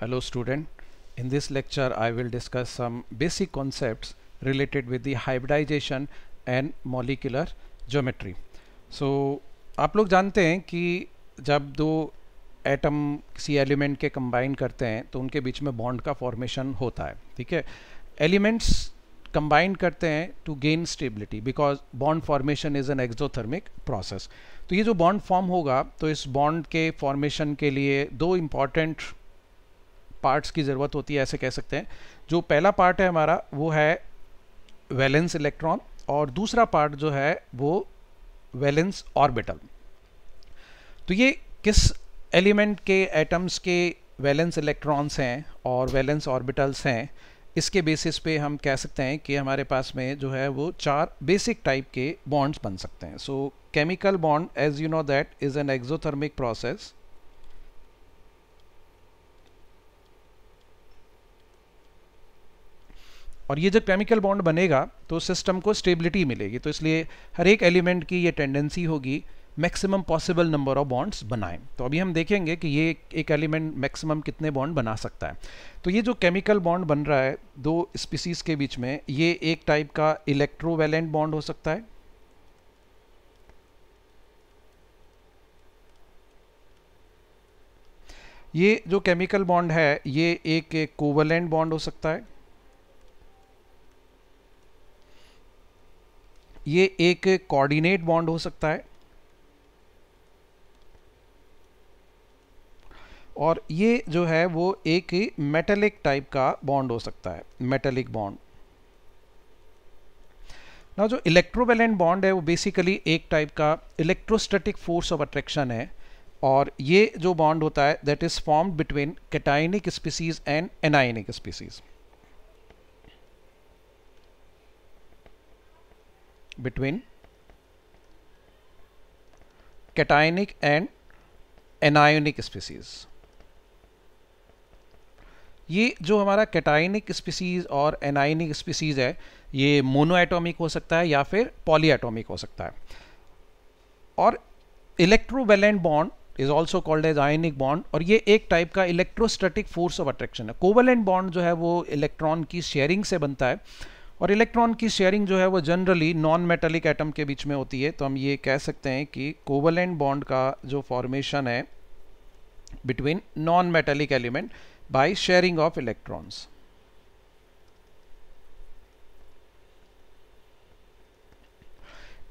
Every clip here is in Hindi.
Hello, student. In this lecture, I will discuss some basic concepts related with the hybridization and molecular geometry. So, आप लोग जानते हैं कि जब दो एटम किसी एलिमेंट के कंबाइन करते हैं तो उनके बीच में बॉन्ड का फॉर्मेशन होता है, ठीक है एलिमेंट्स कंबाइन करते हैं to gain stability because bond formation is an exothermic process तो ये जो बॉन्ड फॉर्म होगा तो इस बॉन्ड के फॉर्मेशन के लिए दो इंपॉर्टेंट पार्ट्स की ज़रूरत होती है, ऐसे कह सकते हैं। जो पहला पार्ट है हमारा, वो है वैलेंस इलेक्ट्रॉन और दूसरा पार्ट जो है, वो वैलेंस ऑर्बिटल तो ये किस एलिमेंट के एटम्स के वैलेंस इलेक्ट्रॉन्स हैं और वैलेंस ऑर्बिटल्स हैं, इसके बेसिस पे हम कह सकते हैं कि हमारे पास में जो है, वो चार बेसिक टाइप के बॉन्ड्स बन सकते हैं। So chemical bond as you know that is an exothermic process और ये जब केमिकल बॉन्ड बनेगा तो सिस्टम को स्टेबिलिटी मिलेगी। तो इसलिए हर एक एलिमेंट की ये टेंडेंसी होगी maximum possible number of bonds बनाएँ। तो अभी हम देखेंगे कि ये एक एलिमेंट मैक्सिमम कितने बॉन्ड बना सकता है। तो ये जो केमिकल बॉन्ड बन रहा है, दो स्पीसीज के बीच में, ये एक टाइप का इलेक्ट्रोवेलेंट बॉन्ड हो सकता है। ये जो केमिकल बॉन्ड है, ये एक कोवलेंट बॉन्ड हो सकता है। ये एक कोऑर्डिनेट बॉन्ड हो सकता है। और ये जो है वो एक मेटेलिक टाइप का बॉन्ड हो सकता है मेटेलिक बॉन्ड ना जो इलेक्ट्रोवेलेंट बॉन्ड है, वो बेसिकली एक टाइप का इलेक्ट्रोस्टैटिक फोर्स ऑफ़ अट्रैक्शन है। और ये जो बॉन्ड होता है that is formed between cationic species and anionic species between cationic and anionic species. ये जो हमारा कैटाइनिक स्पीसीज और एनाइनिक स्पीसीज है, ये मोनोएटॉमिक हो सकता है या फिर पॉलीएटॉमिक हो सकता है। और electrovalent bond is also called as ionic bond और ये एक टाइप का इलेक्ट्रोस्टैटिक फोर्स ऑफ़ अट्रैक्शन है। कोवलेंट बॉन्ड जो है वो इलेक्ट्रॉन की शेयरिंग से बनता है। और इलेक्ट्रॉन की शेयरिंग जो है वो जनरली नॉन मेटेलिक एटम के बीच में होती है। तो हम ये कह सकते हैं कि कोवलेंट बॉन्ड का जो फॉर्मेशन है between non metallic element by sharing of electrons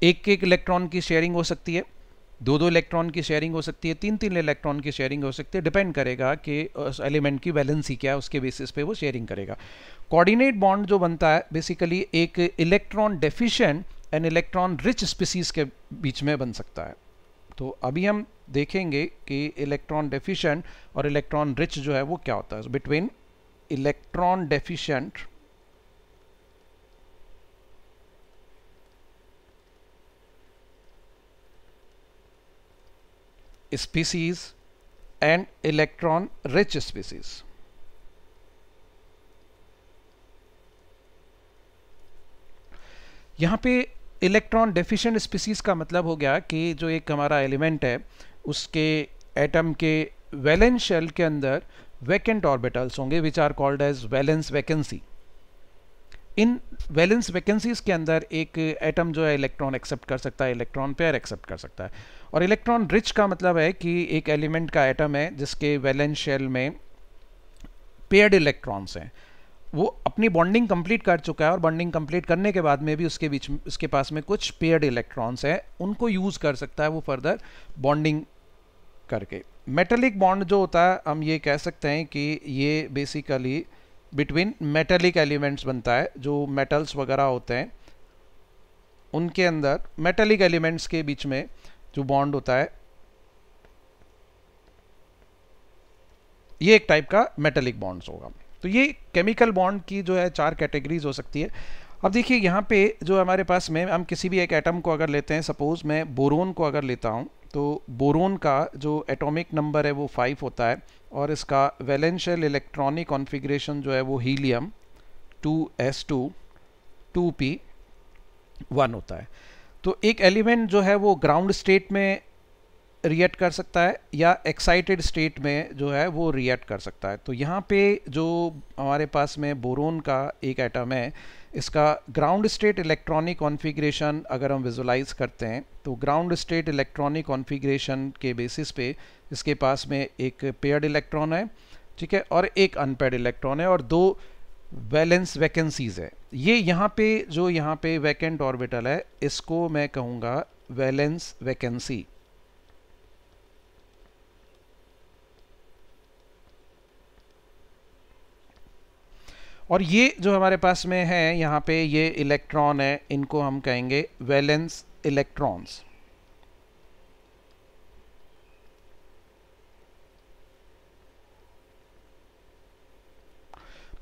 एक एक इलेक्ट्रॉन की शेयरिंग हो सकती है। दो दो इलेक्ट्रॉन की शेयरिंग हो सकती है तीन तीन इलेक्ट्रॉन की शेयरिंग हो सकती है डिपेंड करेगा कि उस एलिमेंट की वैलेंसी क्या है, उसके बेसिस पे वो शेयरिंग करेगा। कोऑर्डिनेट बॉन्ड जो बनता है बेसिकली एक electron deficient and electron rich species के बीच में बन सकता है। तो अभी हम देखेंगे कि इलेक्ट्रॉन डेफिशिएंट और इलेक्ट्रॉन रिच जो है, वो क्या होता है। Between electron deficient species and electron rich species. यहाँ पे इलेक्ट्रॉन डेफिशिएंट स्पीसीज का मतलब हो गया कि जो एक हमारा एलिमेंट है, उसके एटम के वैलेंस शेल के अंदर वैकेंट ऑर्बिटल्स होंगे which are called as valence vacancy in valence vacancies के अंदर एक एटम जो है इलेक्ट्रॉन एक्सेप्ट कर सकता है इलेक्ट्रॉन पेयर एक्सेप्ट कर सकता है और इलेक्ट्रॉन रिच का मतलब है कि एक एलिमेंट का एटम है, जिसके वैलेंस शेल में पेयर्ड इलेक्ट्रॉन्स हैं। वो अपनी बॉन्डिंग कंप्लीट कर चुका है और बॉन्डिंग कंप्लीट करने के बाद में भी उसके बीच उसके पास में कुछ पेयर्ड इलेक्ट्रॉन्स हैं। उनको यूज़ कर सकता है वो फर्दर बॉन्डिंग करके। मेटेलिक बॉन्ड जो होता है, हम ये कह सकते हैं कि ये बेसिकली बिटवीन मेटेलिक एलिमेंट्स बनता है, जो मेटल्स वगैरह होते हैं। उनके अंदर मेटेलिक एलिमेंट्स के बीच में जो बॉन्ड होता है, ये एक टाइप का मेटेलिक बॉन्ड्स होगा। तो ये केमिकल बॉन्ड की जो है चार कैटेगरीज हो सकती है। अब देखिए, यहाँ पे जो हमारे पास में, हम किसी भी एक एटम को अगर लेते हैं सपोज़ मैं बोरोन को अगर लेता हूँ तो बोरोन का जो एटॉमिक नंबर है वो फाइव होता है और इसका वैलेंशियल इलेक्ट्रॉनिक कॉन्फ़िगरेशन जो है वो helium two s two two p one होता है। तो एक एलिमेंट जो है वो ग्राउंड स्टेट में रिएक्ट कर सकता है या एक्साइटेड स्टेट में जो है वो रिएक्ट कर सकता है। तो यहाँ पे जो हमारे पास में बोरोन का एक एटम है, इसका ग्राउंड स्टेट इलेक्ट्रॉनिक कॉन्फ़िगरेशन अगर हम विजुलाइज करते हैं तो ग्राउंड स्टेट इलेक्ट्रॉनिक कॉन्फ़िगरेशन के बेसिस पे इसके पास में एक पेयर्ड इलेक्ट्रॉन है, ठीक है? और एक अनपेड इलेक्ट्रॉन है और दो वैलेंस वैकेंसीज है। ये यहाँ पे, जो यहाँ पे वैकेंट ऑर्बिटल है, इसको मैं कहूँगा वैलेंस वैकेंसी और ये जो हमारे पास में है, यहाँ पे ये इलेक्ट्रॉन है, इनको हम कहेंगे वैलेंस इलेक्ट्रॉन्स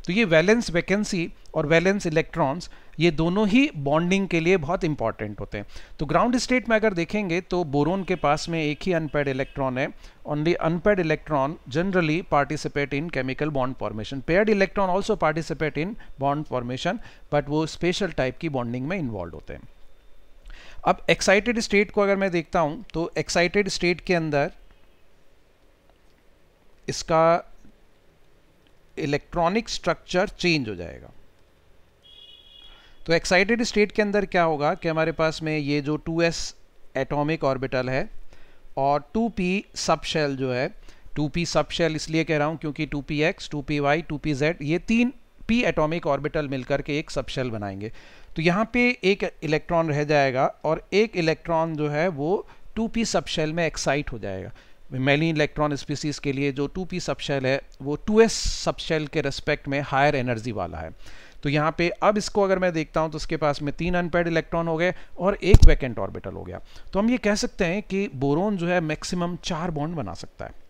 तो ये वैलेंस वैकेंसी और वैलेंस इलेक्ट्रॉन्स ये दोनों ही बॉन्डिंग के लिए बहुत इंपॉर्टेंट होते हैं। तो ग्राउंड स्टेट में अगर देखेंगे तो बोरोन के पास में एक ही अनपेड इलेक्ट्रॉन है। Only unpaired electron generally participate in chemical bond formation paired electron also participate in bond formation but वो स्पेशल टाइप की बॉन्डिंग में इन्वॉल्व होते हैं। अब एक्साइटेड स्टेट को अगर मैं देखता हूँ तो एक्साइटेड स्टेट के अंदर इसका इलेक्ट्रॉनिक स्ट्रक्चर चेंज हो जाएगा। तो एक्साइटेड स्टेट के अंदर क्या होगा कि हमारे पास में ये जो 2s एटॉमिक ऑर्बिटल है और 2p सब शेल जो है 2p सब शेल इसलिए कह रहा हूँ क्योंकि 2px 2py 2pz ये तीन p एटॉमिक ऑर्बिटल मिलकर के एक सब शेल बनाएँगे। तो यहाँ पे एक इलेक्ट्रॉन रह जाएगा और एक इलेक्ट्रॉन जो है वो 2p सब शेल में एक्साइट हो जाएगा। मेलिन इलेक्ट्रॉन स्पीसीज के लिए जो 2p सब शेल है, वो 2s एस शेल के रेस्पेक्ट में हायर एनर्जी वाला है। तो यहाँ पे अब इसको अगर मैं देखता हूँ तो उसके पास में तीन अनपेड इलेक्ट्रॉन हो गए और एक वैकेंट ऑर्बिटल हो गया। तो हम ये कह सकते हैं कि बोरोन जो है मैक्सिमम चार बॉन्ड बना सकता है।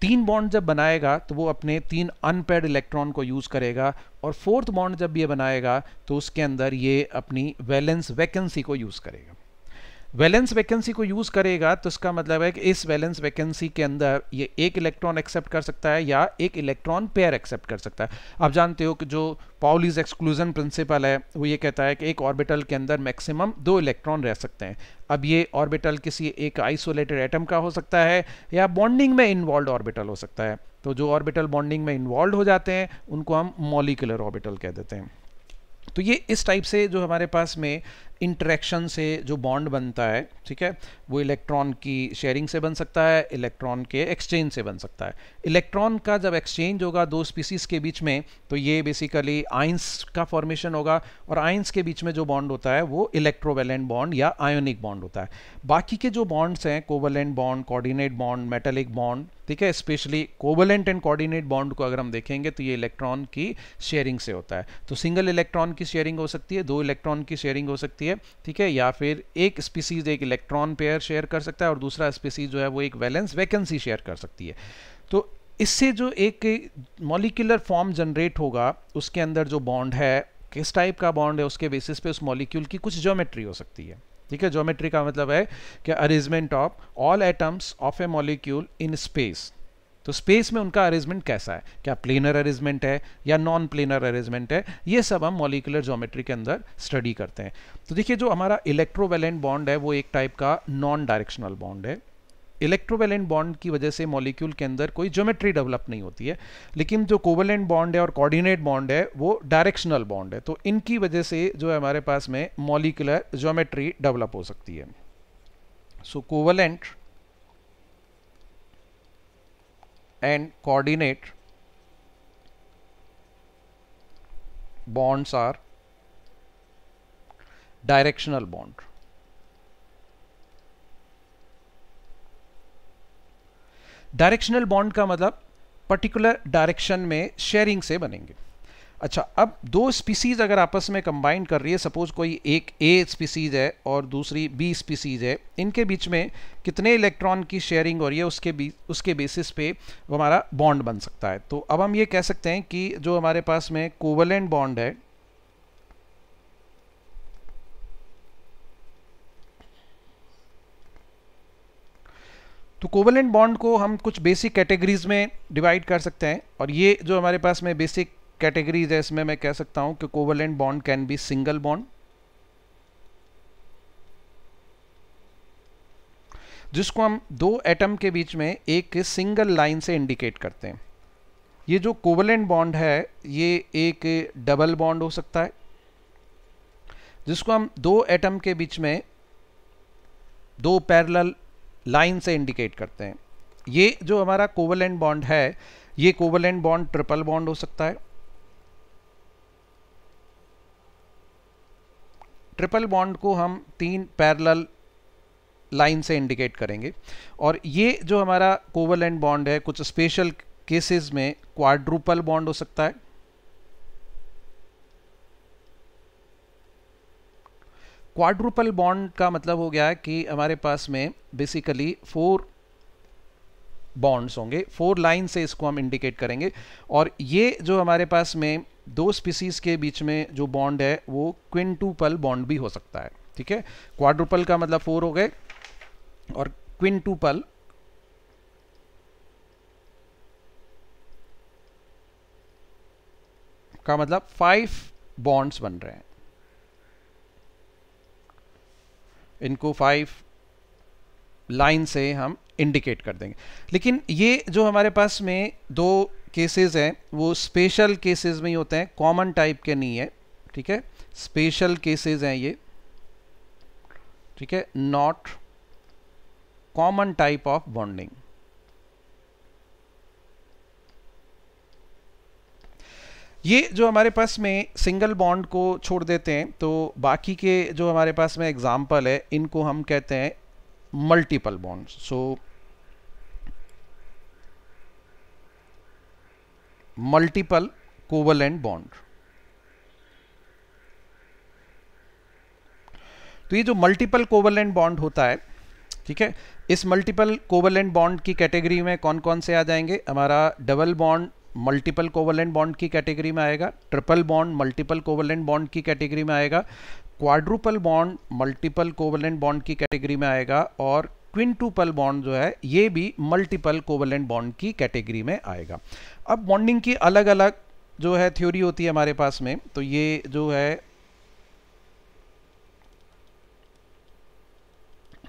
तीन बॉन्ड जब बनाएगा तो वो अपने तीन अनपेड इलेक्ट्रॉन को यूज़ करेगा और फोर्थ बॉन्ड जब ये बनाएगा तो उसके अंदर ये अपनी वैलेंस वैकेंसी को यूज़ करेगा। वैलेंस वैकेंसी को यूज़ करेगा तो इसका मतलब है कि इस वैलेंस वैकेंसी के अंदर ये एक इलेक्ट्रॉन एक्सेप्ट कर सकता है या एक इलेक्ट्रॉन पेयर एक्सेप्ट कर सकता है। आप जानते हो कि जो पाउलीज एक्सक्लूजन प्रिंसिपल है, वो ये कहता है कि एक ऑर्बिटल के अंदर मैक्सिमम दो इलेक्ट्रॉन रह सकते हैं। अब ये ऑर्बिटल किसी एक आइसोलेटेड एटम का हो सकता है या बॉन्डिंग में इन्वॉल्व ऑर्बिटल हो सकता है। तो जो ऑर्बिटल बॉन्डिंग में इन्वॉल्व हो जाते हैं, उनको हम मॉलिकुलर ऑर्बिटल कह देते हैं। तो ये इस टाइप से जो हमारे पास में इंटरेक्शन से जो बॉन्ड बनता है, ठीक है, वो इलेक्ट्रॉन की शेयरिंग से बन सकता है इलेक्ट्रॉन के एक्सचेंज से बन सकता है। इलेक्ट्रॉन का जब एक्सचेंज होगा दो स्पीसीज के बीच में तो ये बेसिकली आइंस का फॉर्मेशन होगा और आइंस के बीच में जो बॉन्ड होता है, वो इलेक्ट्रोवेलेंट बॉन्ड या आयोनिक बॉन्ड होता है। बाकी के जो बॉन्ड्स हैं covalent bond coordinate bond metallic bond ठीक है especially covalent and coordinate bond को अगर हम देखेंगे तो ये इलेक्ट्रॉन की शेयरिंग से होता है। तो सिंगल इलेक्ट्रॉन की शेयरिंग हो सकती है, दो इलेक्ट्रॉन की शेयरिंग हो सकती है ठीक है? या फिर एक स्पीसीज एक इलेक्ट्रॉन पेयर शेयर कर सकता है और दूसरा स्पीसीज जो है वो एक वैलेंस वैकेंसी शेयर कर सकती है। तो इससे जो एक मॉलिक्यूलर फॉर्म जनरेट होगा, उसके अंदर जो बॉन्ड है, किस टाइप का बॉन्ड है, उसके बेसिस पे उस मॉलिक्यूल की कुछ ज्योमेट्री हो सकती है, ठीक है? ज्योमेट्री का मतलब है कि arrangement of all atoms of a molecule in space तो स्पेस में उनका अरेंजमेंट कैसा है? क्या प्लेनर अरेंजमेंट है या नॉन प्लेनर अरेंजमेंट है? ये सब हम मॉलिकुलर ज्योमेट्री के अंदर स्टडी करते हैं। तो देखिए, जो हमारा इलेक्ट्रोवेलेंट बॉन्ड है, वो एक टाइप का नॉन डायरेक्शनल बॉन्ड है। इलेक्ट्रोवेलेंट बॉन्ड की वजह से मॉलिक्यूल के अंदर कोई ज्योमेट्री डेवलप नहीं होती है, लेकिन जो कोवेलेंट बॉन्ड है और कोऑर्डिनेट बॉन्ड है, वो डायरेक्शनल बॉन्ड है। तो इनकी वजह से जो है हमारे पास में मॉलिकुलर ज्योमेट्री डेवलप हो सकती है। So covalent and coordinate bonds are directional bond. Directional bond का मतलब पर्टिकुलर डायरेक्शन में शेयरिंग से बनेंगे। अच्छा अब दो स्पीसीज अगर आपस में कंबाइन कर रही है सपोज़ कोई एक ए स्पीसीज है और दूसरी बी स्पीसीज है, इनके बीच में कितने इलेक्ट्रॉन की शेयरिंग हो रही है, उसके बी, उसके बेसिस पे वो हमारा बॉन्ड बन सकता है। तो अब हम ये कह सकते हैं कि जो हमारे पास में कोवलेंट बॉन्ड है तो कोवलेंट बॉन्ड को हम कुछ बेसिक कैटेगरीज में डिवाइड कर सकते हैं और ये जो हमारे पास में बेसिक कैटेगरीज है इसमें मैं कह सकता हूँ कि covalent bond can be single bond जिसको हम दो एटम के बीच में एक सिंगल लाइन से इंडिकेट करते हैं। ये जो कोवलेंट बॉन्ड है, ये एक डबल बॉन्ड हो सकता है। जिसको हम दो एटम के बीच में दो पैरेलल लाइन से इंडिकेट करते हैं। ये जो हमारा कोवलेंट बॉन्ड है, ये कोवलेंट बॉन्ड ट्रिपल बॉन्ड हो सकता है। ट्रिपल बॉन्ड को हम तीन पैरेलल लाइन से इंडिकेट करेंगे। और ये जो हमारा कोवलेंट बॉन्ड है, कुछ स्पेशल केसेस में क्वाड्रुपल बॉन्ड हो सकता है। क्वाड्रुपल बॉन्ड का मतलब हो गया कि हमारे पास में बेसिकली फोर बॉन्ड्स होंगे। फोर लाइन से इसको हम इंडिकेट करेंगे। और ये जो हमारे पास में दो स्पीसीज के बीच में जो बॉन्ड है, वो क्विंटूपल बॉन्ड भी हो सकता है, ठीक है? क्वाड्रुपल का मतलब फोर हो गए और क्विंटूपल का मतलब फाइव बॉन्ड्स बन रहे हैं। इनको फाइव लाइन से हम इंडिकेट कर देंगे। लेकिन ये जो हमारे पास में दो केसेस हैं, वो स्पेशल केसेस में ही होते हैं कॉमन टाइप के नहीं है, ठीक है? स्पेशल केसेस हैं ये, ठीक है? Not common type of bonding ये जो हमारे पास में सिंगल बॉन्ड को छोड़ देते हैं तो बाकी के जो हमारे पास में एग्ज़ाम्पल है, इनको हम कहते हैं multiple bond so multiple covalent bond तो ये जो मल्टीपल कोवलेंट बॉन्ड होता है, ठीक है, इस मल्टीपल कोवलेंट बॉन्ड की कैटेगरी में कौन कौन से आ जाएँगे? हमारा double bond multiple covalent bond की कैटेगरी में आएगा triple bond multiple covalent bond की कैटेगरी में आएगा quadruple bond multiple covalent bond की कैटेगरी में आएगा और क्विंटूपल बॉन्ड जो है, ये भी मल्टीपल कोवलेंट बॉन्ड की कैटेगरी में आएगा। अब बॉन्डिंग की अलग अलग जो है थ्योरी होती है हमारे पास में तो ये जो है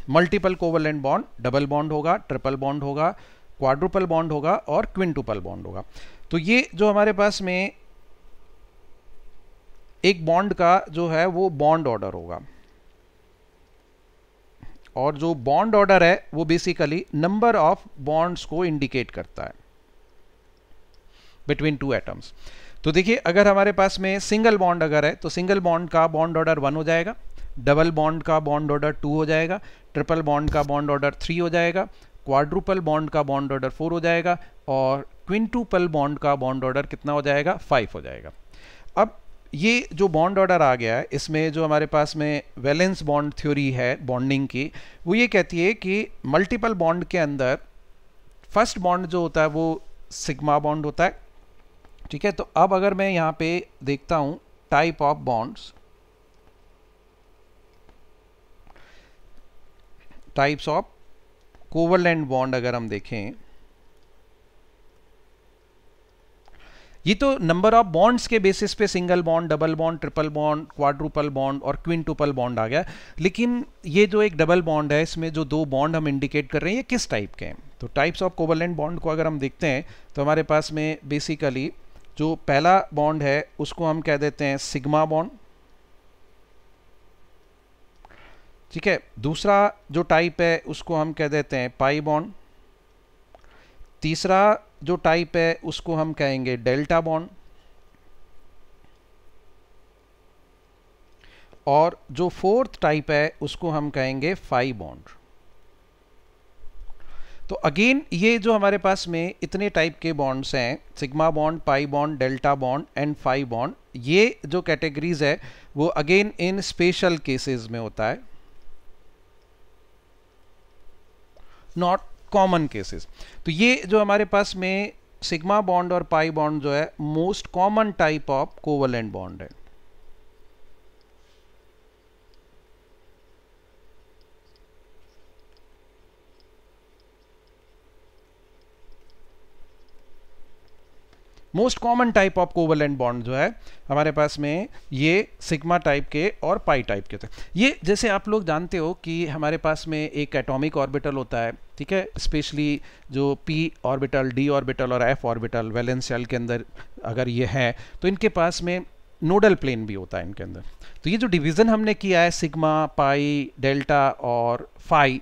multiple covalent bond double bond होगा ट्रिपल बॉन्ड होगा क्वाड्रुपल बॉन्ड होगा और क्विंटुपल बॉन्ड होगा। तो ये जो हमारे पास में एक बॉन्ड का जो है वो बॉन्ड ऑर्डर होगा। और जो बॉन्ड ऑर्डर है, वो बेसिकली नंबर ऑफ़ बॉन्ड्स को इंडिकेट करता है। बिटवीन टू एटम्स तो देखिए, अगर हमारे पास में सिंगल बॉन्ड अगर है तो सिंगल बॉन्ड का बॉन्ड ऑर्डर वन हो जाएगा डबल बॉन्ड का बॉन्ड ऑर्डर टू हो जाएगा ट्रिपल बॉन्ड का बॉन्ड ऑर्डर थ्री हो जाएगा क्वाड्रुपल बॉन्ड का बॉन्ड ऑर्डर फोर हो जाएगा और क्विंटूपल बॉन्ड का बॉन्ड ऑर्डर कितना हो जाएगा? फाइव हो जाएगा। अब ये जो बॉन्ड ऑर्डर आ गया है, इसमें जो हमारे पास में वैलेंस बॉन्ड थ्योरी है बॉन्डिंग की, वो ये कहती है कि मल्टीपल बॉन्ड के अंदर फ़र्स्ट बॉन्ड जो होता है, वो सिग्मा बॉन्ड होता है ठीक है? तो अब अगर मैं यहाँ पे देखता हूँ type of bonds types of covalent bond अगर हम देखें, ये तो नंबर ऑफ़ बॉन्ड्स के बेसिस पे single bond double bond triple bond quadruple bond और क्विंटुपल बॉन्ड आ गया। लेकिन ये जो एक डबल बॉन्ड है, इसमें जो दो बॉन्ड हम इंडिकेट कर रहे हैं, ये किस टाइप के हैं? तो टाइप्स ऑफ़ कोवलेंट बॉन्ड को अगर हम देखते हैं तो हमारे पास में बेसिकली जो पहला बॉन्ड है, उसको हम कह देते हैं सिग्मा बॉन्ड ठीक है? दूसरा जो टाइप है, उसको हम कह देते हैं पाई बॉन्ड तीसरा जो टाइप है, उसको हम कहेंगे डेल्टा बॉन्ड और जो फोर्थ टाइप है, उसको हम कहेंगे फाई बॉन्ड तो अगेन ये जो हमारे पास में इतने टाइप के बॉन्ड्स हैं sigma bond pi bond delta bond and phi bond ये जो कैटेगरीज है, वो अगेन इन स्पेशल केसेस में होता है। नॉट कॉमन केसेस तो ये जो हमारे पास में सिग्मा बॉन्ड और पाई बॉन्ड जो है most common type of covalent bond है। Most common type of covalent bond जो है, हमारे पास में ये सिग्मा टाइप के और पाई टाइप के थे ये जैसे आप लोग जानते हो कि हमारे पास में एक एटॉमिक ऑर्बिटल होता है, ठीक है? स्पेशली जो p ऑर्बिटल d ऑर्बिटल और f ऑर्बिटल वैलेंस शेल के अंदर अगर ये है तो इनके पास में नोडल प्लेन भी होता है इनके अंदर। तो ये जो डिवीज़न हमने किया है सिग्मा पाई डेल्टा और फाई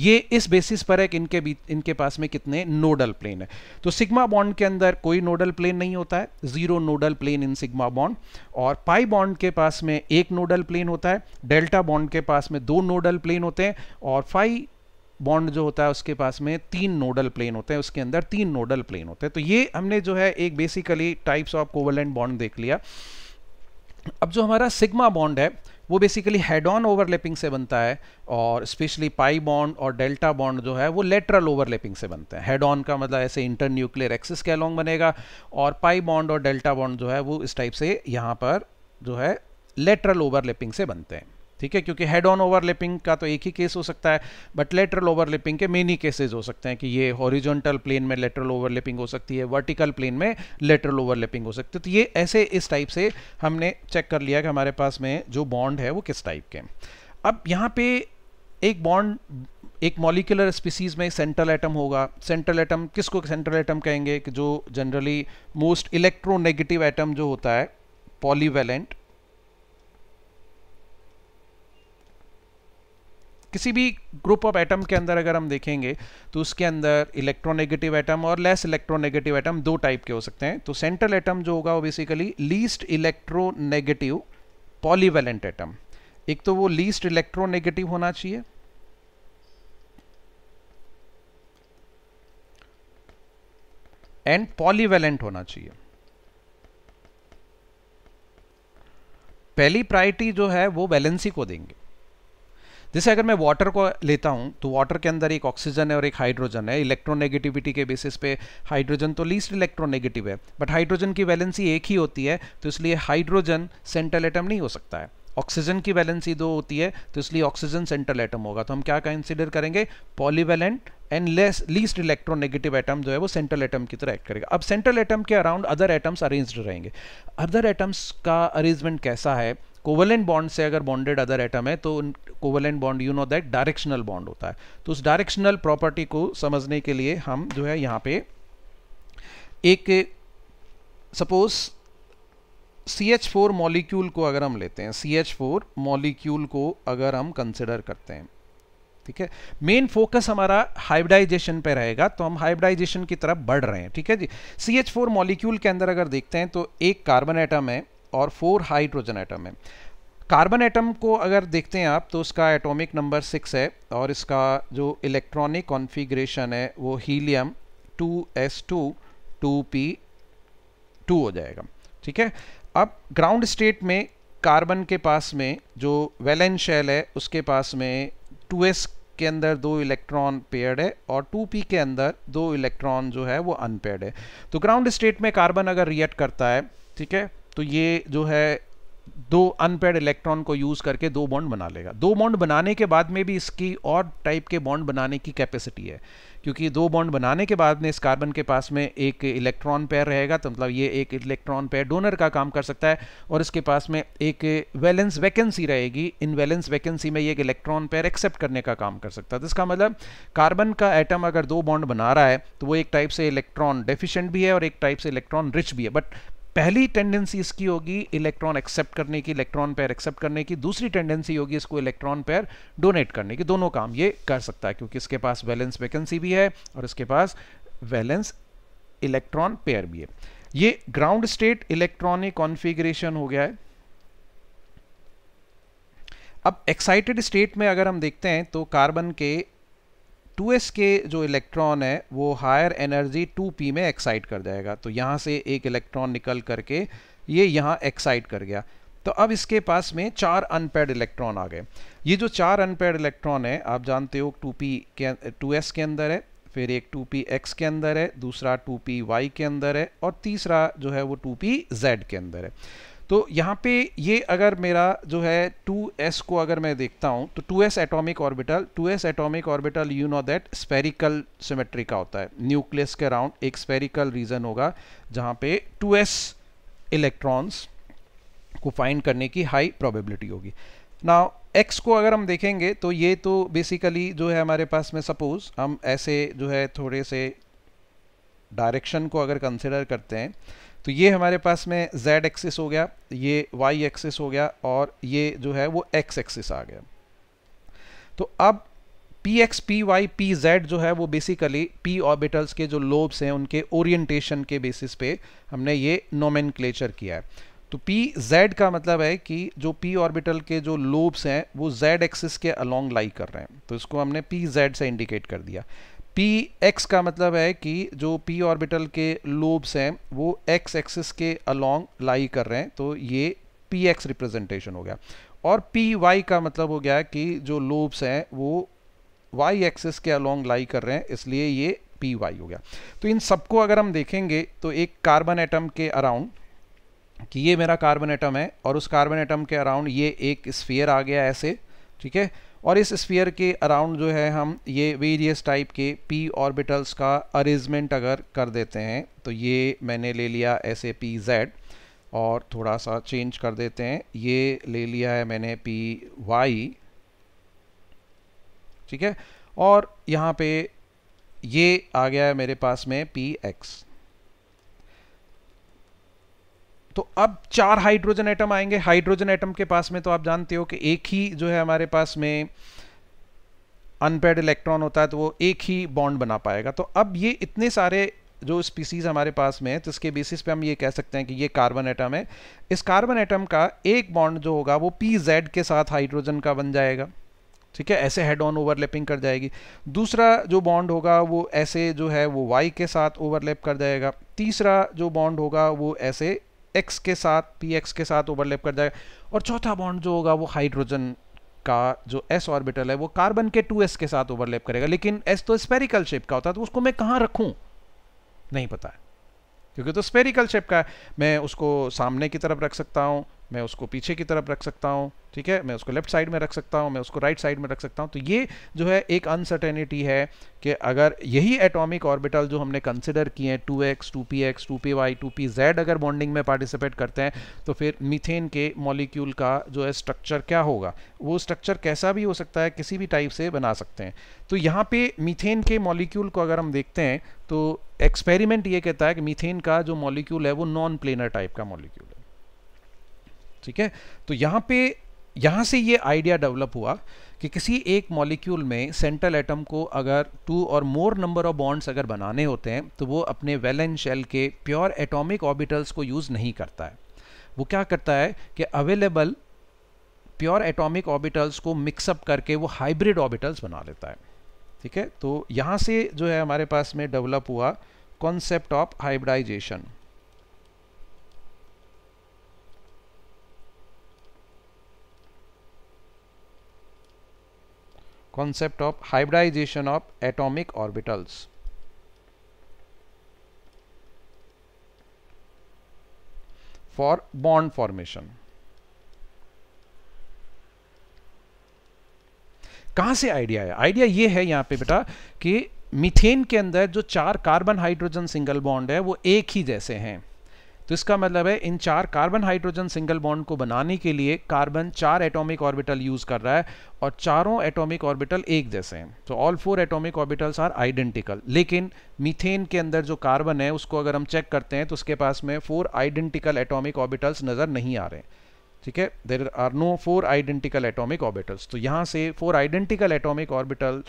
ये इस बेसिस पर है कि इनके इनके पास में कितने नोडल प्लेन है। तो सिग्मा बॉन्ड के अंदर कोई नोडल प्लेन नहीं होता है zero nodal plane in sigma bond और पाई बॉन्ड के पास में एक नोडल प्लेन होता है डेल्टा बॉन्ड के पास में दो नोडल प्लेन होते हैं, और फाई बॉन्ड जो होता है उसके पास में तीन नोडल प्लेन होते हैं, उसके अंदर तीन नोडल प्लेन होते हैं। तो ये हमने जो है एक basically types of covalent bond देख लिया। अब जो हमारा सिग्मा बॉन्ड है वो बेसिकली हेड ऑन ओवरलैपिंग से बनता है और स्पेशली पाई बॉन्ड और डेल्टा बॉन्ड जो है, वो लेटरल ओवरलैपिंग से बनते हैं। हेड ऑन का मतलब ऐसे इंटर न्यूक्लियर एक्सिस के अलॉन्ग बनेगा और पाई बॉन्ड और डेल्टा बॉन्ड जो है, वो इस टाइप से यहाँ पर जो है लेटरल ओवरलैपिंग से बनते हैं। ठीक है? क्योंकि हेड ऑन ओवरलैपिंग का तो एक ही केस हो सकता है बट लेटरल ओवरलैपिंग के मेनी केसेस हो सकते हैं कि ये हॉरिजॉन्टल प्लेन में लेटरल ओवरलैपिंग हो सकती है वर्टिकल प्लेन में लेटरल ओवरलैपिंग हो सकती है। तो ये ऐसे इस टाइप से हमने चेक कर लिया कि हमारे पास में जो बॉन्ड है वो किस टाइप के अब यहाँ पे एक बॉन्ड एक मॉलिकुलर स्पीसीज में सेंट्रल एटम होगा। सेंट्रल एटम किसको सेंट्रल एटम कहेंगे? कि जो जनरली मोस्ट इलेक्ट्रोनेगेटिव एटम जो होता है पॉलीवेलेंट किसी भी ग्रुप ऑफ़ एटम के अंदर अगर हम देखेंगे तो उसके अंदर इलेक्ट्रोनेगेटिव एटम और लेस इलेक्ट्रोनेगेटिव एटम दो टाइप के हो सकते हैं। तो सेंट्रल एटम जो होगा वो basically least electronegative polyvalent atom एक तो वो लीस्ट इलेक्ट्रोनेगेटिव होना चाहिए। एंड पॉलीवेलेंट होना चाहिए। पहली प्रायोरिटी जो है वो वैलेंसी को देंगे। जैसे अगर मैं वाटर को लेता हूँ तो वाटर के अंदर एक ऑक्सीजन है और एक हाइड्रोजन है। इलेक्ट्रोनेगेटिविटी के बेसिस पे हाइड्रोजन तो लीस्ट इलेक्ट्रोनेगेटिव है बट हाइड्रोजन की वैलेंसी एक ही होती है तो इसलिए हाइड्रोजन सेंट्रल एटम नहीं हो सकता है। ऑक्सीजन की वैलेंसी दो होती है तो इसलिए ऑक्सीजन सेंट्रल एटम होगा। तो हम क्या कंसिडर करेंगे? Polyvalent and less least electronegative atom जो है, वो सेंट्रल एटम की तरह एक्ट करेगा। अब सेंट्रल एटम के अराउंड अदर एटम्स अरेंज्ड रहेंगे। अदर एटम्स का अरेंजमेंट कैसा है? कोवलेंट बॉन्ड से अगर बॉन्डेड अदर एटम है तो covalent bond you know that directional bond होता है। तो उस डायरेक्शनल प्रॉपर्टी को समझने के लिए हम जो है यहाँ पे एक suppose C H four molecule को अगर हम लेते हैं सी एच फोर मॉलिक्यूल को अगर हम कंसिडर करते हैं, ठीक है? मेन फोकस हमारा हाइब्रिडाइजेशन पे रहेगा तो हम हाइब्रिडाइजेशन की तरफ़ बढ़ रहे हैं, ठीक है जी? सी एच फोर मॉलिक्यूल के अंदर अगर देखते हैं तो एक कार्बन एटम है और फोर हाइड्रोजन एटम है। कार्बन एटम को अगर देखते हैं आप तो उसका एटॉमिक नंबर सिक्स है और इसका जो इलेक्ट्रॉनिक कॉन्फ़िगरेशन है, वो helium two s two two p, two हो जाएगा। ठीक है? अब ग्राउंड स्टेट में कार्बन के पास में जो वेलेन शेल है, उसके पास में टू एस के अंदर दो इलेक्ट्रॉन पेयर्ड है और 2p के अंदर दो इलेक्ट्रॉन जो है, वो अनपेयर्ड है। तो ग्राउंड स्टेट में कार्बन अगर रिएक्ट करता है, ठीक है तो ये जो है, दो अनपेड इलेक्ट्रॉन को यूज़ करके दो बॉन्ड बना लेगा। दो बॉन्ड बनाने के बाद में भी इसकी और टाइप के बॉन्ड बनाने की कैपेसिटी है। क्योंकि दो बॉन्ड बनाने के बाद में इस कार्बन के पास में एक इलेक्ट्रॉन पेयर रहेगा तो मतलब ये एक इलेक्ट्रॉन पेयर डोनर का काम कर सकता है और इसके पास में एक वैलेंस वैकेंसी रहेगी। इन वैलेंस वैकेंसी में ये एक इलेक्ट्रॉन पेयर एक्सेप्ट करने का काम कर सकता है। तो इसका मतलब कार्बन का एटम अगर दो बॉन्ड बना रहा है तो वो एक टाइप से इलेक्ट्रॉन डेफिशेंट भी है और एक टाइप से इलेक्ट्रॉन रिच भी है। बट पहली टेंडेंसी इसकी होगी इलेक्ट्रॉन एक्सेप्ट करने की इलेक्ट्रॉन पेयर एक्सेप्ट करने की। दूसरी टेंडेंसी होगी इसको इलेक्ट्रॉन पेयर डोनेट करने की। दोनों काम ये कर सकता है, क्योंकि इसके पास वैलेंस वैकेंसी भी है और इसके पास वैलेंस इलेक्ट्रॉन पेयर भी है। ये ग्राउंड स्टेट इलेक्ट्रॉनिक कॉन्फिग्रेशन हो गया है। अब एक्साइटेड स्टेट में अगर हम देखते हैं तो कार्बन के 2s के जो इलेक्ट्रॉन है, वो हायर एनर्जी 2p में एक्साइट कर जाएगा। तो यहाँ से एक इलेक्ट्रॉन निकल करके ये यहाँ एक्साइट कर गया। तो अब इसके पास में चार अनपेड इलेक्ट्रॉन आ गए। ये जो चार अनपेड इलेक्ट्रॉन है, आप जानते हो 2p के 2s के अंदर है, फिर एक 2p x के अंदर है, दूसरा 2p y के अंदर है, और तीसरा जो है वो 2p z के अंदर है। तो यहाँ पे ये अगर मेरा जो है 2s को अगर मैं देखता हूँ तो 2s atomic orbital 2s atomic orbital you know that spherical symmetry का होता है। न्यूक्लियस के अराउंड एक स्पेरिकल रीजन होगा, जहाँ पे 2s इलेक्ट्रॉन्स को फाइंड करने की हाई प्रोबेबिलिटी होगी। ना x को अगर हम देखेंगे तो ये तो बेसिकली जो है हमारे पास में सपोज़ हम ऐसे जो है थोड़े से डायरेक्शन को अगर कंसिडर करते हैं तो ये हमारे पास में z एक्सिस हो गया, ये y एक्सिस हो गया और ये जो है वो x एक्सिस आ गया। तो अब p x p y p z जो है वो बेसिकली पी ऑर्बिटल्स के जो लोब्स हैं, उनके ओरिएंटेशन के बेसिस पे हमने ये नोमेन किया है। तो पी जेड का मतलब है कि जो पी ऑर्बिटल के जो लोब्स हैं, वो जेड एक्सिस के अलोंग लाई कर रहे हैं। तो इसको हमने पी जेड से इंडिकेट कर दिया। पी एक्स का मतलब है कि जो पी ऑर्बिटल के लोब्स हैं, वो एक्स एक्सिस के अलोंग लाई कर रहे हैं तो ये पी एक्स रिप्रेजेंटेशन हो गया। और पी वाई का मतलब हो गया कि जो लोब्स हैं, वो वाई एक्सिस के अलोंग लाई कर रहे हैं, इसलिए ये पी वाई हो गया। तो इन सबको अगर हम देखेंगे तो एक कार्बन एटम के अराउंड कि ये मेरा कार्बन एटम है, और उस कार्बन एटम के अराउंड ये एक स्फीयर आ गया ऐसे, ठीक है? और इस स्फीयर के अराउंड जो है हम ये वेरियस टाइप के पी ऑर्बिटल्स का अरेंजमेंट अगर कर देते हैं तो ये मैंने ले लिया ऐसे पी जेड और थोड़ा सा चेंज कर देते हैं। ये ले लिया है मैंने पी वाई ठीक है? और यहाँ पे ये आ गया है मेरे पास में पी एक्स तो अब चार हाइड्रोजन एटम आएँगे। हाइड्रोजन एटम के पास में तो आप जानते हो कि एक ही जो है हमारे पास में अनपेड इलेक्ट्रॉन होता है तो वो एक ही बॉन्ड बना पाएगा। तो अब ये इतने सारे जो स्पीसीज हमारे पास में है तो इसके बेसिस पे हम ये कह सकते हैं कि ये कार्बन एटम है। इस कार्बन एटम का एक बॉन्ड जो होगा, वो पी जेड के साथ हाइड्रोजन का बन जाएगा। ठीक है? ऐसे हेड ऑन ओवरलैपिंग कर जाएगी। दूसरा जो बॉन्ड होगा, वो ऐसे जो है वो वाई के साथ ओवरलैप कर जाएगा। तीसरा जो बॉन्ड होगा, वो ऐसे एक्स के साथ पी एक्स के साथ ओवरलैप कर जाएगा। और चौथा बॉन्ड जो होगा, वो हाइड्रोजन का जो एस ऑर्बिटल है, वो कार्बन के टू एस के साथ ओवरलैप करेगा। लेकिन एस तो स्पेरिकल शेप का होता है तो उसको मैं कहाँ रखूँ? नहीं पता है। क्योंकि तो स्पेरिकल शेप का है। मैं उसको सामने की तरफ़ रख सकता हूँ मैं उसको पीछे की तरफ़ रख सकता हूँ, ठीक है? मैं उसको लेफ़्ट साइड में रख सकता हूँ, मैं उसको राइट साइड में रख सकता हूँ। तो ये जो है एक अनसर्टेनिटी है कि अगर यही एटॉमिक ऑर्बिटल जो हमने कंसिडर किए हैं two x two p x two p y two p z अगर बॉन्डिंग में पार्टिसिपेट करते हैं तो फिर मीथेन के मॉलिक्यूल का जो है स्ट्रक्चर क्या होगा? वो स्ट्रक्चर कैसा भी हो सकता है, किसी भी टाइप से बना सकते हैं। तो यहाँ पे मीथेन के मॉलिक्यूल को अगर हम देखते हैं तो एक्सपेरिमेंट ये कहता है कि मीथेन का जो मॉलिक्यूल है, वो नॉन प्लेनर टाइप का मॉलिक्यूल ठीक है? तो यहाँ पे, यहाँ से ये आइडिया डेवलप हुआ कि किसी एक मॉलिक्यूल में सेंट्रल एटम को अगर टू और मोर नंबर ऑफ़ बॉन्ड्स अगर बनाने होते हैं तो वो अपने वेलेन शेल के प्योर एटॉमिक ऑर्बिटल्स को यूज़ नहीं करता है। वो क्या करता है कि अवेलेबल प्योर एटॉमिक ऑर्बिटल्स को मिक्सअप करके वो हाइब्रिड ऑर्बिटल्स बना लेता है। ठीक है? तो यहाँ से जो है हमारे पास में डेवलप हुआ concept of hybridization concept of hybridization of atomic orbitals. for bond formation. कहाँ से आइडिया है आइडिया ये है यहाँ पे बेटा कि मीथेन के अंदर जो चार कार्बन हाइड्रोजन सिंगल बॉन्ड है, वो एक ही जैसे हैं तो इसका मतलब है, इन चार कार्बन हाइड्रोजन सिंगल बॉन्ड को बनाने के लिए कार्बन चार एटॉमिक ऑर्बिटल यूज़ कर रहा है और चारों एटॉमिक ऑर्बिटल एक जैसे हैं। तो all four atomic orbitals are identical लेकिन मीथेन के अंदर जो कार्बन है, उसको अगर हम चेक करते हैं तो उसके पास में फोर आइडेंटिकल एटॉमिक ऑर्बिटल्स नज़र नहीं आ रहे ठीक है? There are no four identical atomic orbitals तो यहाँ से four identical atomic orbital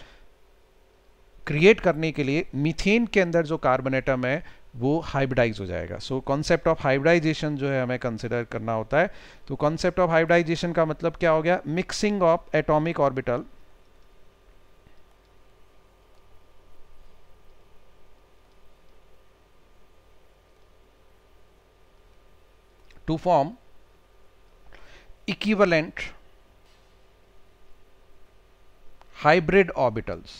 create करने के लिए मीथेन के अंदर जो कार्बन एटम है वो हाइब्रिडाइज हो जाएगा। सो कॉन्सेप्ट ऑफ़ हाइब्रिडाइजेशन जो है हमें कंसिडर करना होता है। तो कॉन्सेप्ट ऑफ़ हाइब्रिडाइजेशन का मतलब क्या हो गया? Mixing of atomic orbital to form equivalent hybrid orbitals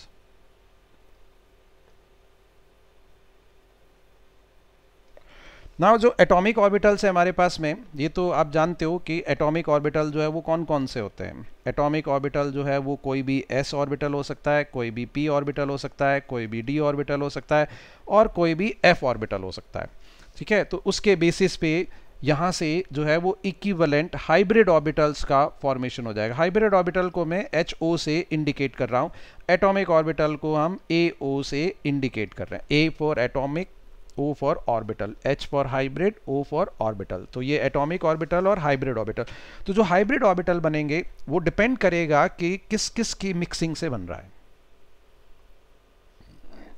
ना जो एटॉमिक ऑर्बिटल्स है हमारे पास में, ये तो आप जानते हो कि एटॉमिक ऑर्बिटल जो है वो कौन कौन से होते हैं? एटॉमिक ऑर्बिटल जो है वो कोई भी एस ऑर्बिटल हो सकता है, कोई भी पी ऑर्बिटल हो सकता है, कोई भी डी ऑर्बिटल हो सकता है, और कोई भी एफ़ ऑर्बिटल हो सकता है। ठीक है? तो उसके बेसिस पे यहाँ से जो है वो इक्विवेलेंट हाइब्रिड ऑर्बिटल्स का फॉर्मेशन हो जाएगा। हाइब्रिड ऑर्बिटल को मैं एच ओ से इंडिकेट कर रहा हूँ। एटॉमिक ऑर्बिटल को हम ए ओ से इंडिकेट कर रहे हैं। A for atomic O for orbital H for hybrid O for orbital तो ये एटॉमिक ऑर्बिटल और हाइब्रिड ऑर्बिटल तो जो हाइब्रिड ऑर्बिटल बनेंगे, वो डिपेंड करेगा कि किस किस की मिक्सिंग से बन रहा है।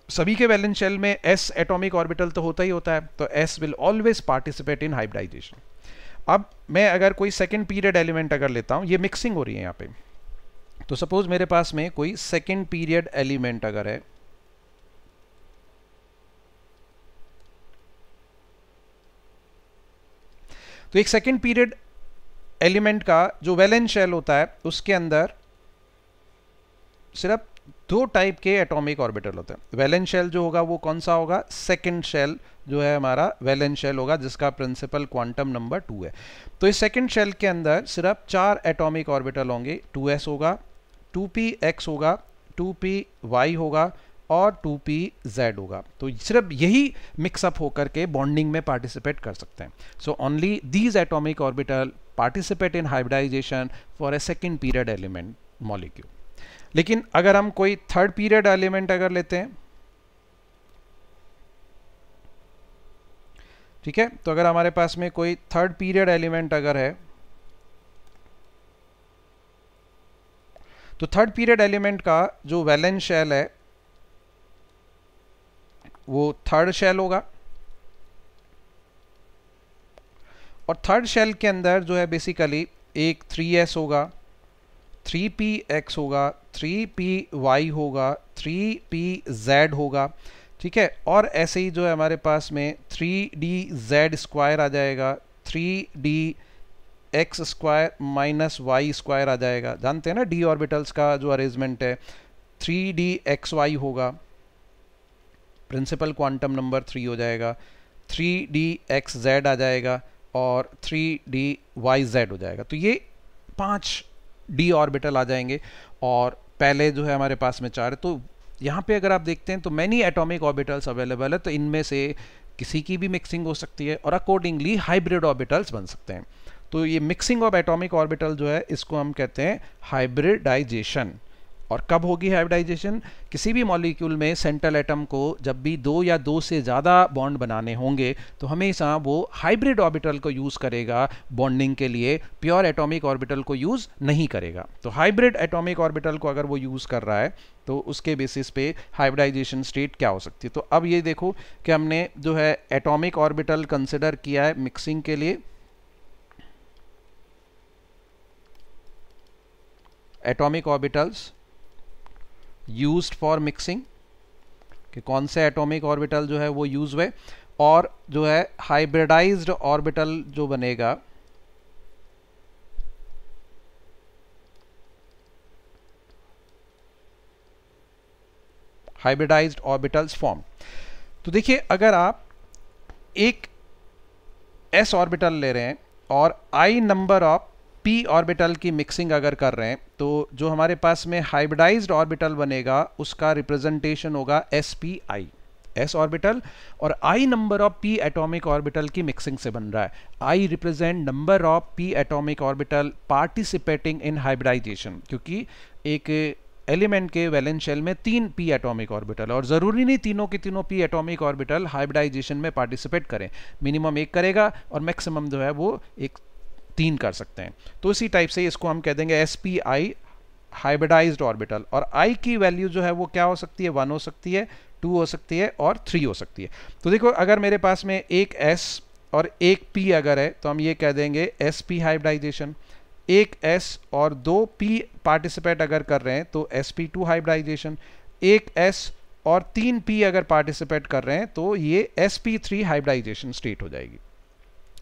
सभी के वैलेंस शेल में s एटॉमिक ऑर्बिटल तो होता ही होता है तो s will always participate in hybridization अब मैं अगर कोई सेकेंड पीरियड एलिमेंट अगर लेता हूँ, ये मिक्सिंग हो रही है यहाँ पे। तो सपोज़ मेरे पास में कोई सेकेंड पीरियड एलिमेंट अगर है तो एक सेकेंड पीरियड एलिमेंट का जो वेलेंस शेल होता है, उसके अंदर सिर्फ़ दो टाइप के एटॉमिक ऑर्बिटल होते हैं। वैलेंस शेल जो होगा, वो कौन सा होगा? सेकेंड शेल जो है हमारा वैलेंस शेल होगा, जिसका प्रिंसिपल क्वांटम नंबर टू है। तो इस सेकेंड शेल के अंदर सिर्फ़ चार एटॉमिक ऑर्बिटल होंगे। टू एस होगा टू पी एक्स होगा टू पी वाई होगा और टू पी जेड होगा। तो सिर्फ़ यही मिक्सअप होकर के बॉन्डिंग में पार्टिसिपेट कर सकते हैं। So only these atomic orbital participate in hybridization for a second period element molecule लेकिन अगर हम कोई थर्ड पीरियड एलिमेंट अगर लेते हैं, ठीक है? तो अगर हमारे पास में कोई थर्ड पीरियड एलिमेंट अगर है तो थर्ड पीरियड एलिमेंट का जो वैलेंस शेल है वो थर्ड शेल होगा। और थर्ड शेल के अंदर जो है बेसिकली एक थ्री एस होगा थ्री पी एक्स होगा थ्री पी वाई होगा थ्री पी जेड होगा, ठीक है? और ऐसे ही जो है हमारे पास में थ्री डी जेड स्क्वायर आ जाएगा three d x square minus y square आ जाएगा। जानते हैं ना डी ऑर्बिटल्स का जो अरेंजमेंट है थ्री डी एक्स वाई होगा। प्रिंसिपल क्वांटम नंबर थ्री हो जाएगा थ्री डी एक्स जेड आ जाएगा और थ्री डी वाई जेड हो जाएगा। तो ये पाँच डी ऑर्बिटल आ जाएँगे और पहले जो है हमारे पास में चार। तो यहाँ पे अगर आप देखते हैं तो मैनी एटॉमिक ऑर्बिटल्स अवेलेबल है तो इनमें से किसी की भी मिक्सिंग हो सकती है और अकॉर्डिंगली हाइब्रिड ऑर्बिटल्स बन सकते हैं। तो ये मिक्सिंग ऑफ़ एटॉमिक ऑर्बिटल जो है, इसको हम कहते हैं हाइब्रिडाइजेशन और कब होगी हाइब्रिडाइजेशन किसी भी मॉलिक्यूल में सेंट्रल एटम को जब भी दो या दो से ज़्यादा बॉन्ड बनाने होंगे तो हमेशा वो हाइब्रिड ऑर्बिटल को यूज़ करेगा बॉन्डिंग के लिए। प्योर एटॉमिक ऑर्बिटल को यूज़ नहीं करेगा। तो हाइब्रिड एटॉमिक ऑर्बिटल को अगर वो यूज़ कर रहा है तो उसके बेसिस पे हाइब्रिडाइजेशन स्टेट क्या हो सकती है? तो अब ये देखो कि हमने जो है एटॉमिक ऑर्बिटल कंसिडर किया है मिक्सिंग के लिए। Atomic orbitals used for mixing कि कौन से एटॉमिक ऑर्बिटल जो है वो यूज़ हुए, और जो है हाइब्रिडाइज्ड ऑर्बिटल जो बनेगा हाइब्रिडाइज्ड ऑर्बिटल्स फॉर्म तो देखिए, अगर आप एक एस ऑर्बिटल ले रहे हैं और i number of p orbital की मिक्सिंग अगर कर रहे हैं तो जो हमारे पास में हाइब्रिडाइज्ड ऑर्बिटल बनेगा, उसका रिप्रेजेंटेशन होगा s p i s orbital और i number of p atomic orbital की मिक्सिंग से बन रहा है। I represent number of p atomic orbital participating in hybridization क्योंकि एक एलिमेंट के वैलेंस शेल में तीन पी एटॉमिक ऑर्बिटल और ज़रूरी नहीं तीनों के तीनों पी एटॉमिक ऑर्बिटल हाइब्रिडाइजेशन में पार्टिसिपेट करें। मिनिमम एक करेगा और मैक्सिमम जो है वो एक तीन कर सकते हैं। तो इसी टाइप से इसको हम कह देंगे s p i hybridize orbital और आई की वैल्यू जो है वो क्या हो सकती है? वन हो सकती है टू हो सकती है और थ्री हो सकती है। तो देखो, अगर मेरे पास में एक एस और एक पी अगर है तो हम ये कह देंगे एस पी हाइब्रिडाइजेशन एक एस और दो पी पार्टिसिपेट अगर कर रहे हैं तो एस पी टू हाइब्रिडाइजेशन एक एस और तीन पी अगर पार्टिसिपेट कर रहे हैं तो ये s p three hybridization state हो जाएगी।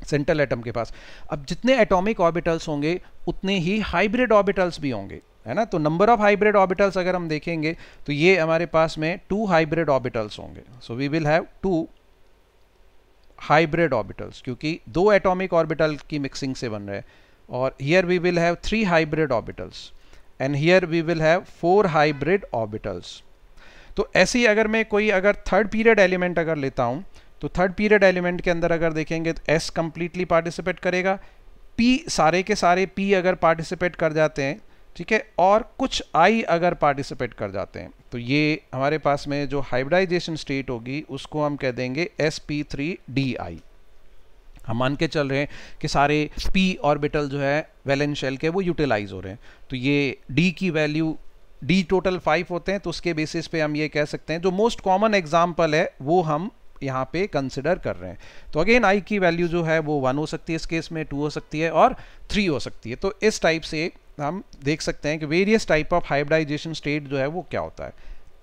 सेंट्रल एटम के पास। अब जितने एटॉमिक ऑर्बिटल्स होंगे, उतने ही हाइब्रिड ऑर्बिटल्स भी होंगे, है ना? तो नंबर ऑफ़ हाइब्रिड ऑर्बिटल्स अगर हम देखेंगे तो ये हमारे पास में टू हाइब्रिड ऑर्बिटल्स होंगे। So we will have two hybrid orbitals, क्योंकि दो एटॉमिक ऑर्बिटल की मिक्सिंग से बन रहे हैं, और here we will have three hybrid orbitals and here we will have four hybrid orbitals. तो ऐसे ही अगर मैं कोई अगर थर्ड पीरियड एलिमेंट अगर लेता हूँ तो थर्ड पीरियड एलिमेंट के अंदर अगर देखेंगे तो एस कंप्लीटली पार्टिसिपेट करेगा। पी सारे के सारे पी अगर पार्टिसिपेट कर जाते हैं, ठीक है, और कुछ आई अगर पार्टिसिपेट कर जाते हैं तो ये हमारे पास में जो हाइब्रिडाइजेशन स्टेट होगी, उसको हम कह देंगे s p three d i हम मान के चल रहे हैं कि सारे p ऑर्बिटल जो है वेलेंस शेल के, वो यूटिलाइज हो रहे हैं। तो ये डी की वैल्यू डी टोटल फाइव होते हैं तो उसके बेसिस पे हम ये कह सकते हैं। जो मोस्ट कॉमन एग्ज़ाम्पल है, वो हम यहाँ पे कंसिडर कर रहे हैं। तो अगेन आई की वैल्यू जो है, वो वन हो सकती है इस केस में टू हो सकती है और थ्री हो सकती है। तो इस टाइप से हम देख सकते हैं कि various type of hybridization state जो है, वो क्या होता है?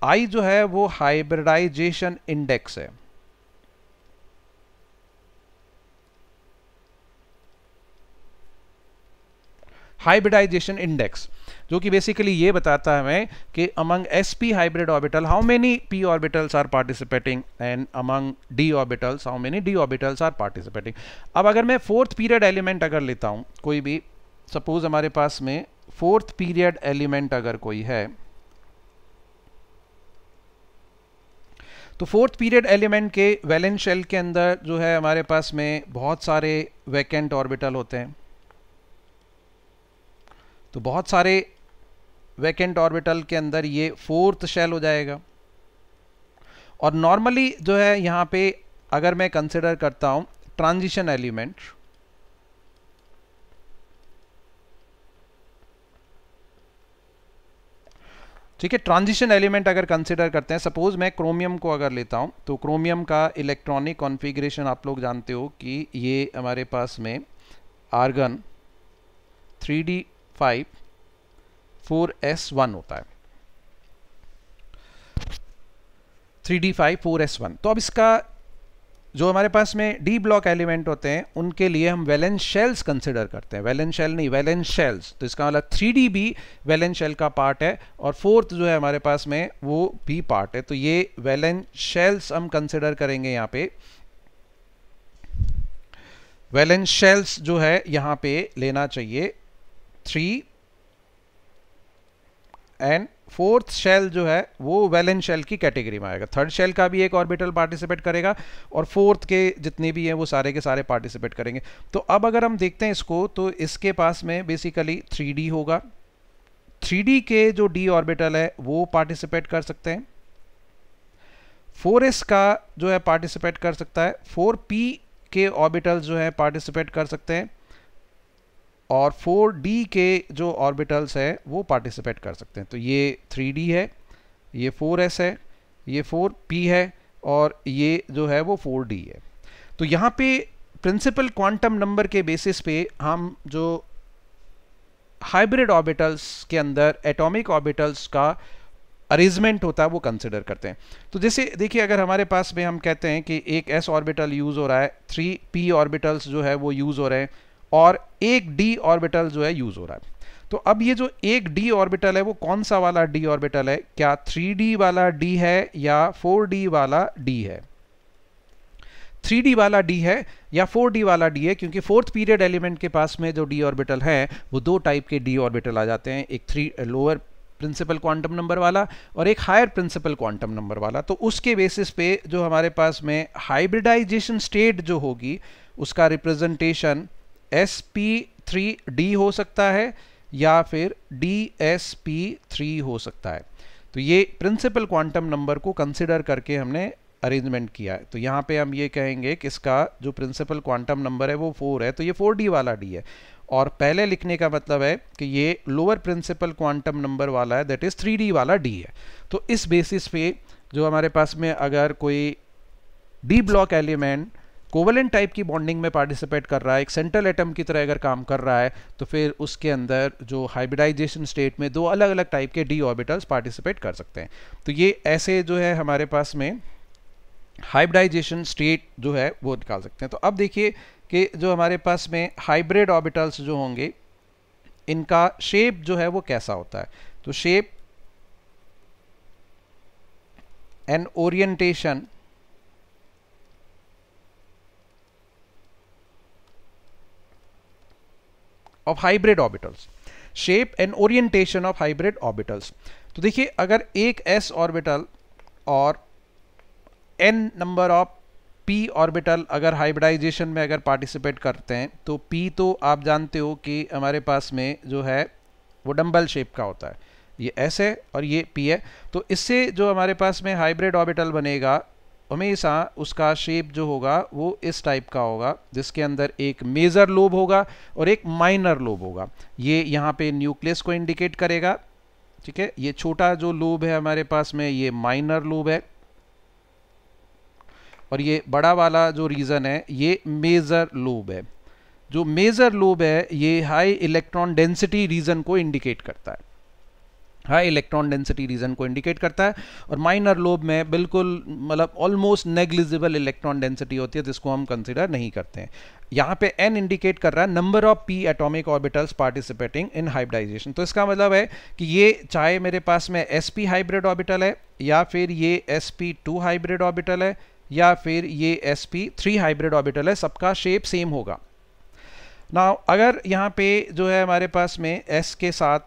आई जो है, वो हाइब्रिडाइजेशन इंडेक्स है। हाइब्रिडाइजेशन इंडेक्स जो कि बेसिकली ये बताता है हमें कि among s p hybrid orbital how many p orbitals are participating and among d orbitals how many d orbitals are participating अब अगर मैं फोर्थ पीरियड एलिमेंट अगर लेता हूँ, कोई भी सपोज़ हमारे पास में फोर्थ पीरियड एलिमेंट अगर कोई है तो फोर्थ पीरियड एलिमेंट के वैलेंस शेल के अंदर जो है हमारे पास में बहुत सारे वैकेंट ऑर्बिटल होते हैं। तो बहुत सारे वैकेंट ऑर्बिटल के अंदर ये फोर्थ शेल हो जाएगा। और नॉर्मली जो है यहाँ पे अगर मैं कंसिडर करता हूँ ट्रांजिशन एलिमेंट ठीक है ट्रांजिशन एलिमेंट अगर कंसिडर करते हैं सपोज़ मैं क्रोमियम को अगर लेता हूँ तो क्रोमियम का इलेक्ट्रॉनिक कॉन्फ़िगरेशन आप लोग जानते हो कि ये हमारे पास में argon three d five four s one होता है। Three d five four s one. तो अब इसका जो हमारे पास में डी ब्लॉक एलिमेंट होते हैं, उनके लिए हम वैलेंस शेल्स कंसिडर करते हैं। वैलेंस शेल नहीं, वैलेंस शेल्स। तो इसका मतलब थ्री डी भी वैलेंस शेल का पार्ट है और फोर्थ जो है हमारे पास में, वो भी पार्ट है। तो ये वैलेंस शेल्स हम कंसिडर करेंगे यहाँ पे। वैलेंस शेल्स जो है यहाँ पे लेना चाहिए। थ्री एंड फोर्थ शेल जो है, वो वैलेंस शेल की कैटेगरी में आएगा। थर्ड शेल का भी एक ऑर्बिटल पार्टिसिपेट करेगा और फोर्थ के जितने भी हैं, वो सारे के सारे पार्टिसिपेट करेंगे। तो अब अगर हम देखते हैं इसको तो इसके पास में बेसिकली थ्री होगा। थ्री के जो डी ऑर्बिटल है, वो पार्टिसिपेट कर सकते हैं। फोर एस का जो है पार्टिसिपेट कर सकता है। फोर पी के ऑर्बिटल्स जो है पार्टिसिपेट कर सकते हैं। और 4D के जो ऑर्बिटल्स है, वो पार्टिसिपेट कर सकते हैं। तो ये 3D है, ये 4S है, ये 4P है और ये जो है वो 4D है। तो यहाँ पे प्रिंसिपल क्वांटम नंबर के बेसिस पे हम जो हाइब्रिड ऑर्बिटल्स के अंदर एटॉमिक ऑर्बिटल्स का अरेंजमेंट होता है, वो कंसिडर करते हैं। तो जैसे देखिए, अगर हमारे पास में हम कहते हैं कि एक एस ऑर्बिटल यूज़ हो रहा है, थ्री पी ऑर्बिटल्स जो है वो यूज़ हो रहे हैं और एक डी ऑर्बिटल जो है यूज़ हो रहा है। तो अब ये जो एक डी ऑर्बिटल है, वो कौन सा वाला डी ऑर्बिटल है? क्या थ्री वाला डी है या फोर वाला डी है? थ्री डी वाला डी है या फोर डी वाला डी है? क्योंकि फोर्थ पीरियड एलिमेंट के पास में जो डी ऑर्बिटल है, वो दो टाइप के डी ऑर्बिटल आ जाते हैं। एक three lower principal quantum number वाला और एक हायर प्रिंसिपल क्वांटम नंबर वाला। तो उसके बेसिस पे जो हमारे पास में हाइब्रिडाइजेशन स्टेट जो होगी, उसका representation s p three d हो सकता है या फिर डी एस पी थ्री हो सकता है। तो ये प्रिंसिपल क्वांटम नंबर को कंसिडर करके हमने अरेंजमेंट किया है। तो यहाँ पे हम ये कहेंगे कि इसका जो प्रिंसिपल क्वांटम नंबर है वो फोर है। तो ये फोर डी वाला डी है। और पहले लिखने का मतलब है कि ये लोअर प्रिंसिपल क्वांटम नंबर वाला है दैट इज़ थ्री डी वाला डी है। तो इस बेसिस पे जो हमारे पास में अगर कोई d block element covalent type की बॉन्डिंग में पार्टिसिपेट कर रहा है, एक सेंट्रल एटम की तरह अगर काम कर रहा है तो फिर उसके अंदर जो हाइब्रिडाइजेशन स्टेट में दो अलग अलग टाइप के डी ऑर्बिटल्स पार्टिसिपेट कर सकते हैं। तो ये ऐसे जो है हमारे पास में हाइब्रिडाइजेशन स्टेट जो है, वो निकाल सकते हैं। तो अब देखिए कि जो हमारे पास में हाइब्रिड ऑर्बिटल्स जो होंगे, इनका शेप जो है वो कैसा होता है? तो shape and orientation of hybrid orbitals shape and orientation of hybrid orbitals तो देखिए, अगर एक एस ऑर्बिटल और n number of p orbital अगर हाइब्रिडाइजेशन में अगर पार्टिसिपेट करते हैं तो पी तो आप जानते हो कि हमारे पास में जो है, वो डम्बल शेप का होता है। ये एस है और ये पी है। तो इससे जो हमारे पास में हाइब्रिड ऑर्बिटल बनेगा हमेशा उसका शेप जो होगा वो इस टाइप का होगा, जिसके अंदर एक मेजर लोब होगा और एक माइनर लोब होगा। ये यहाँ पे न्यूक्लियस को इंडिकेट करेगा, ठीक है? ये छोटा जो लोब है हमारे पास में, ये माइनर लोब है। और ये बड़ा वाला जो रीज़न है, ये मेजर लोब है। जो मेजर लोब है, ये हाई इलेक्ट्रॉन डेंसिटी रीजन को इंडिकेट करता है। हाई इलेक्ट्रॉन डेंसिटी रीजन को इंडिकेट करता है और माइनर लोब में बिल्कुल मतलब ऑलमोस्ट नेग्लिजिबल इलेक्ट्रॉन डेंसिटी होती है, जिसको हम कंसिडर नहीं करते हैं। यहाँ पे एन इंडिकेट कर रहा है number of p atomic orbitals participating in hybridization तो इसका मतलब है कि ये चाहे मेरे पास में पी हाइब्रिड ऑर्बिटल है, या फिर ये s p two hybrid orbital है, या फिर ये s p three hybrid orbital है, सबका शेप सेम होगा। ना अगर यहाँ पे जो है हमारे पास में एस के साथ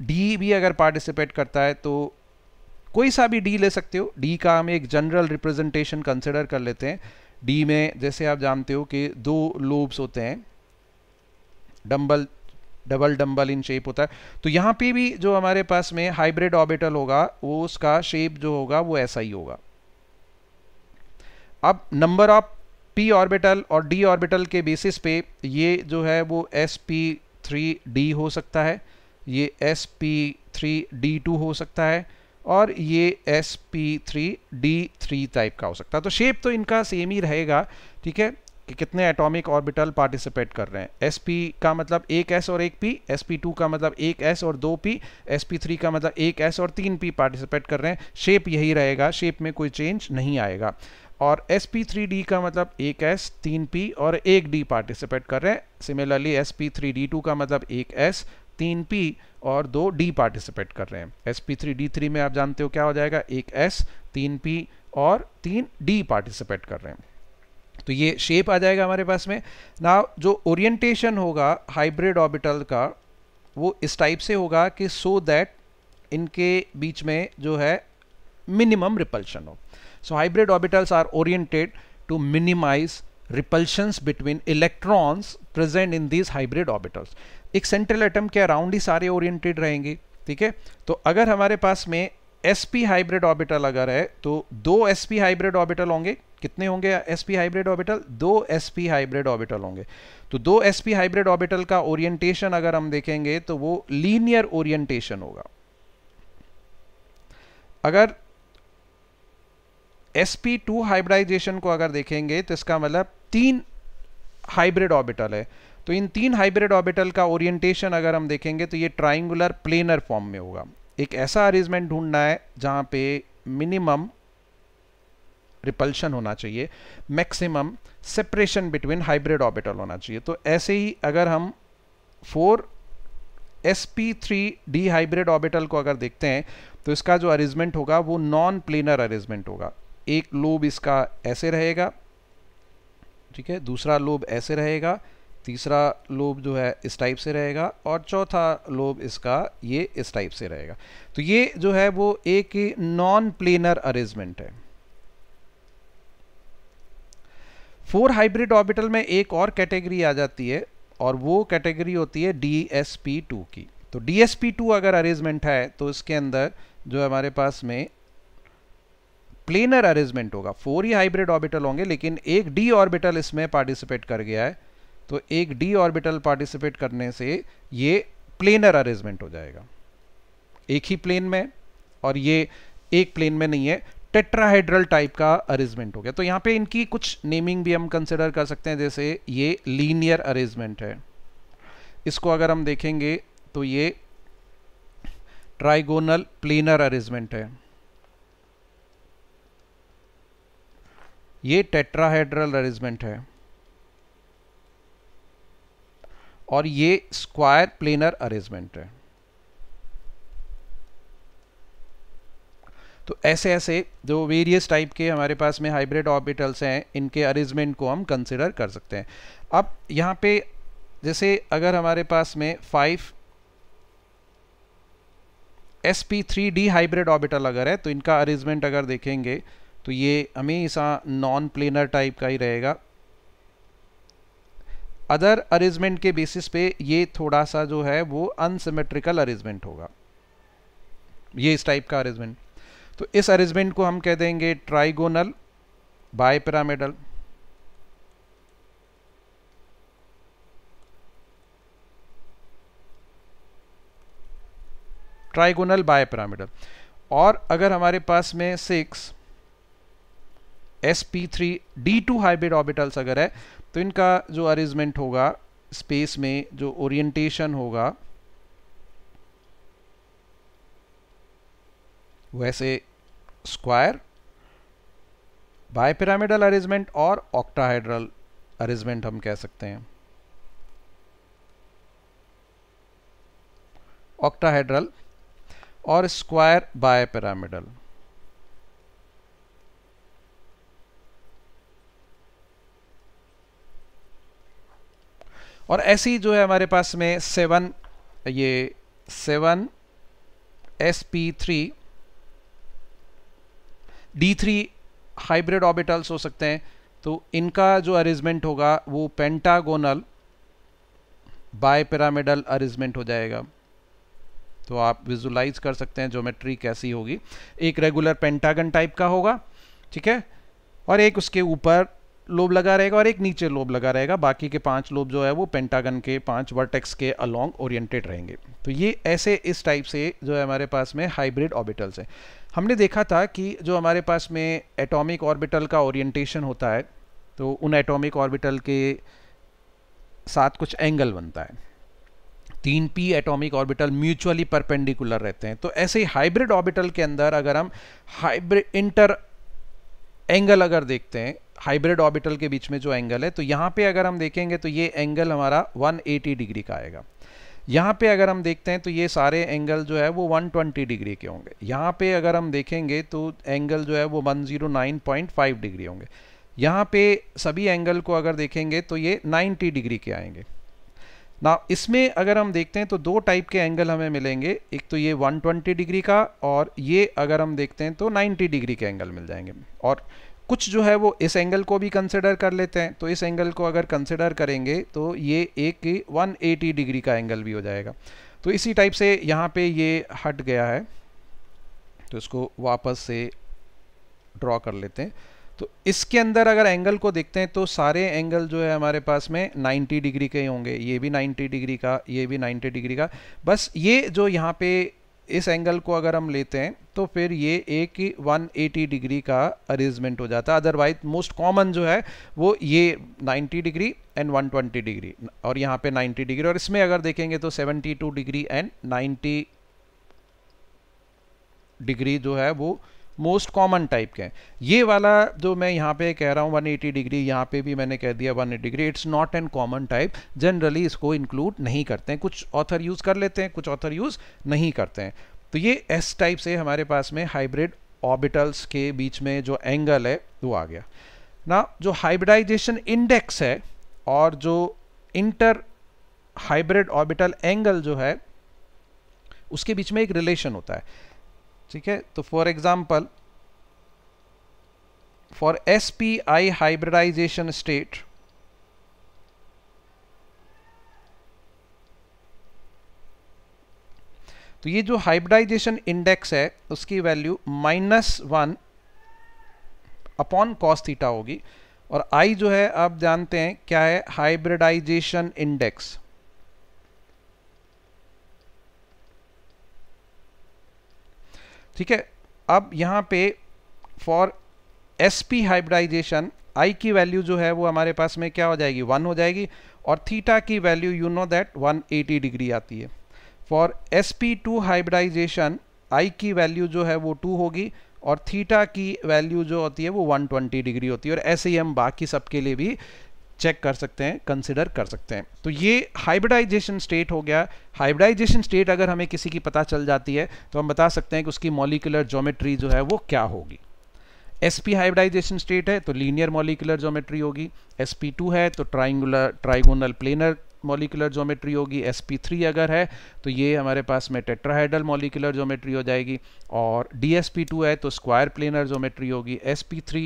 डी भी अगर पार्टिसिपेट करता है तो कोई सा भी डी ले सकते हो। डी का हम एक जनरल रिप्रेजेंटेशन कंसिडर कर लेते हैं। डी में जैसे आप जानते हो कि दो लोब्स होते हैं। Dumbbell double dumbbell in shape होता है। तो यहाँ पे भी जो हमारे पास में हाइब्रिड ऑर्बिटल होगा, वो उसका शेप जो होगा, वो ऐसा ही होगा। अब नंबर ऑफ़ पी ऑर्बिटल और डी ऑर्बिटल के बेसिस पे ये जो है, वो एस पी थ्री डी हो सकता है। ये s p three d two हो सकता है और ये s p three d three type का हो सकता है। तो शेप तो इनका सेम ही रहेगा, ठीक है? कि कितने एटॉमिक ऑर्बिटल पार्टिसिपेट कर रहे हैं। एस पी का मतलब एक एस और एक पी एस पी टू का मतलब एक एस और दो पी एस पी थ्री का मतलब एक एस और तीन पी पार्टिसिपेट कर रहे हैं। शेप यही रहेगा शेप में कोई चेंज नहीं आएगा। और एस पी थ्री डी का मतलब एक एस तीन पी और एक डी पार्टिसिपेट कर रहे हैं। Similarly s p three d two का मतलब एक एस तीन पी और दो डी पार्टिसिपेट कर रहे हैं। S p three d three में आप जानते हो क्या हो जाएगा? एक एस तीन पी और तीन डी पार्टिसिपेट कर रहे हैं। तो ये शेप आ जाएगा हमारे पास में। ना जो ओरिएंटेशन होगा हाइब्रिड ऑर्बिटल का, वो इस टाइप से होगा कि सो दैट इनके बीच में जो है मिनिमम रिपल्शन हो। So hybrid orbitals are oriented to minimize repulsions between electrons present in these hybrid orbitals एक सेंट्रल एटम के अराउंड ही सारे ओरिएंटेड रहेंगे, ठीक है? तो अगर हमारे पास में sp हाइब्रिड ऑर्बिटल अगर है तो दो sp हाइब्रिड ऑर्बिटल होंगे। कितने होंगे sp हाइब्रिड ऑर्बिटल दो sp हाइब्रिड ऑर्बिटल होंगे। तो दो sp हाइब्रिड ऑर्बिटल का ओरिएंटेशन अगर हम देखेंगे तो वो लीनियर ओरिएंटेशन होगा। अगर sp2 हाइब्रिडाइजेशन को अगर देखेंगे तो इसका मतलब तीन हाइब्रिड ऑर्बिटल है। तो इन तीन हाइब्रिड ऑर्बिटल का ओरिएंटेशन अगर हम देखेंगे तो ये ट्राइंगुलर प्लेनर फॉर्म में होगा। एक ऐसा अरेंजमेंट ढूंढना है जहाँ पे मिनिमम रिपल्शन होना चाहिए maximum separation between hybrid orbital होना चाहिए। तो ऐसे ही अगर हम four s p three d hybrid orbital को अगर देखते हैं तो इसका जो अरेंजमेंट होगा वो नॉन प्लेनर अरेंजमेंट होगा। एक लोब इसका ऐसे रहेगा, ठीक है? दूसरा लोब ऐसे रहेगा तीसरा लोब जो है इस टाइप से रहेगा और चौथा लोब इसका ये इस टाइप से रहेगा। तो ये जो है वो एक नॉन प्लेनर अरेंजमेंट है। फोर हाइब्रिड ऑर्बिटल में एक और कैटेगरी आ जाती है और वो कैटेगरी होती है डी एस पी टू की। तो डी एस पी टू अगर अरेंजमेंट है तो इसके अंदर जो हमारे पास में प्लेनर अरेंजमेंट होगा। फोर ही हाइब्रिड ऑर्बिटल होंगे, लेकिन एक डी ऑर्बिटल इसमें पार्टिसिपेट कर गया है। तो एक डी ऑर्बिटल पार्टिसिपेट करने से ये प्लेनर अरेंजमेंट हो जाएगा। एक ही प्लेन में और ये एक प्लेन में नहीं है, टेट्राहेड्रल टाइप का अरेंजमेंट हो गया। तो यहाँ पे इनकी कुछ नेमिंग भी हम कंसिडर कर सकते हैं, जैसे ये लीनियर अरेंजमेंट है। इसको अगर हम देखेंगे तो ये ट्राइगोनल प्लेनर अरेंजमेंट है। ये टेट्राहेड्रल अरेंजमेंट है। और ये स्क्वायर प्लेनर अरेंजमेंट है। तो ऐसे ऐसे जो वेरियस टाइप के हमारे पास में हाइब्रिड ऑर्बिटल्स हैं, इनके अरेंजमेंट को हम कंसिडर कर सकते हैं। अब यहाँ पे जैसे अगर हमारे पास में five s p three d hybrid orbital अगर है तो इनका अरेंजमेंट अगर देखेंगे तो ये हमेशा नॉन प्लेनर टाइप का ही रहेगा। अदर अरेंजमेंट के बेसिस पे ये थोड़ा सा जो है वो अनसिमेट्रिकल अरेंजमेंट होगा। ये इस टाइप का अरेंजमेंट तो इस अरेंजमेंट को हम कह देंगे trigonal bipyramidal trigonal bipyramidal और अगर हमारे पास में six s p three d two hybrid orbitals अगर है तो इनका जो अरेंजमेंट होगा स्पेस में जो ओरिएंटेशन होगा वैसे स्क्वायर बायपिरामिडल अरेंजमेंट और ऑक्टाहाइड्रल अरेंजमेंट हम कह सकते हैं। ऑक्टाहाइड्रल और स्क्वायर बायपिरामिडल और ऐसी जो है हमारे पास में सेवन ये seven s p three d three hybrid orbitals हो सकते हैं। तो इनका जो अरेंजमेंट होगा, वो पेंटागोनल बाय पिरामिडल अरेंजमेंट हो जाएगा। तो आप विजुलाइज कर सकते हैं ज्योमेट्री कैसी होगी। एक रेगुलर पेंटागन टाइप का होगा, ठीक है? और एक उसके ऊपर लोब लगा रहेगा और एक नीचे लोब लगा रहेगा। बाकी के पाँच लोब जो है वो पेंटागन के पाँच वर्टेक्स के अलोंग ओरिएंटेड रहेंगे। तो ये ऐसे इस टाइप से जो है हमारे पास में हाइब्रिड ऑर्बिटल्स हैं। हमने देखा था कि जो हमारे पास में एटॉमिक ऑर्बिटल का ओरिएंटेशन होता है तो उन एटॉमिक ऑर्बिटल के साथ कुछ एंगल बनता है। तीन p atomic orbital mutually perpendicular रहते हैं। तो ऐसे ही हाइब्रिड ऑर्बिटल के अंदर अगर हम हाइब्रिड इंटर एंगल अगर देखते हैं हाइब्रिड ऑर्बिटल के बीच में जो एंगल है तो यहाँ पे अगर हम देखेंगे तो ये एंगल हमारा 180 डिग्री का आएगा। यहाँ पे अगर हम देखते हैं तो ये सारे एंगल जो है वो 120 डिग्री के होंगे। यहाँ पे अगर हम देखेंगे तो एंगल जो है वो 109.5 डिग्री होंगे। यहाँ पे सभी एंगल को अगर देखेंगे तो ये 90 डिग्री के आएँगे। ना इसमें अगर हम देखते हैं तो दो टाइप के एंगल हमें मिलेंगे। एक तो ये 120 डिग्री का और ये अगर हम देखते हैं तो 90 डिग्री के एंगल मिल जाएँगे। और कुछ जो है वो इस एंगल को भी कंसिडर कर लेते हैं। तो इस एंगल को अगर कंसिडर करेंगे तो ये एक 180 डिग्री का एंगल भी हो जाएगा। तो इसी टाइप से यहाँ पे ये हट गया है। तो इसको वापस से ड्रॉ कर लेते हैं। तो इसके अंदर अगर एंगल को देखते हैं तो सारे एंगल जो है हमारे पास में 90 डिग्री के होंगे। ये भी 90 डिग्री का, ये भी 90 डिग्री का। बस ये जो यहाँ पे इस एंगल को अगर हम लेते हैं तो फिर ये एक ही 180 डिग्री का अरेंजमेंट हो जाता है। अदरवाइज़ मोस्ट कॉमन जो है, वो ये 90 डिग्री एंड 120 डिग्री और यहाँ पे 90 डिग्री और इसमें अगर देखेंगे तो 72 डिग्री एंड 90 डिग्री जो है, वो मोस्ट कॉमन टाइप के ये वाला जो मैं यहाँ पे कह रहा हूँ 180 डिग्री, यहाँ पे भी मैंने कह दिया 180 degree. It's not an common type generally इसको इंक्लूड नहीं करते हैं। कुछ ऑथर यूज़ कर लेते हैं, कुछ ऑथर यूज़ नहीं करते हैं। तो ये एस टाइप से हमारे पास में हाइब्रिड ऑर्बिटल्स के बीच में जो एंगल है, वो आ गया। ना जो हाइब्रिडाइजेशन इंडेक्स है और जो इंटर हाइब्रिड ऑर्बिटल एंगल जो है, उसके बीच में एक रिलेशन होता है। ठीक है? तो for example P I hybridization state तो ये जो हाइब्रिडाइजेशन इंडेक्स है, उसकी value minus one upon cos theta होगी। और आई जो है, आप जानते हैं, क्या है? हाइब्रिडाइजेशन इंडेक्स ठीक है? अब यहाँ पे for S P hybridization I की वैल्यू जो है वो हमारे पास में क्या हो जाएगी? वन हो जाएगी और थीटा की value you know that 180 degree आती है। For S P two hybridization I की वैल्यू जो है वो टू होगी और थीटा की वैल्यू जो होती है वो 120 डिग्री होती है। और ऐसे ही हम बाकी सबके लिए भी चेक कर सकते हैं कंसिडर कर सकते हैं। तो ये हाइब्रिडाइजेशन स्टेट हो गया। हाइब्रिडाइजेशन स्टेट अगर हमें किसी की पता चल जाती है तो हम बता सकते हैं कि उसकी मॉलिकुलर ज्योमेट्री जो है वो क्या होगी। Sp हाइब्रिडाइजेशन स्टेट है तो लीनियर मॉलिकुलर ज्योमेट्री होगी। एस पी टू है तो triangular trigonal planar molecular geometry होगी। एस पी थ्री अगर है तो ये हमारे पास में टेट्राहेड्रल मॉलिकुलर ज्योमेट्री हो जाएगी। और डी एस पी टू है तो स्क्वायर प्लेनर ज्योमेट्री होगी। Sp3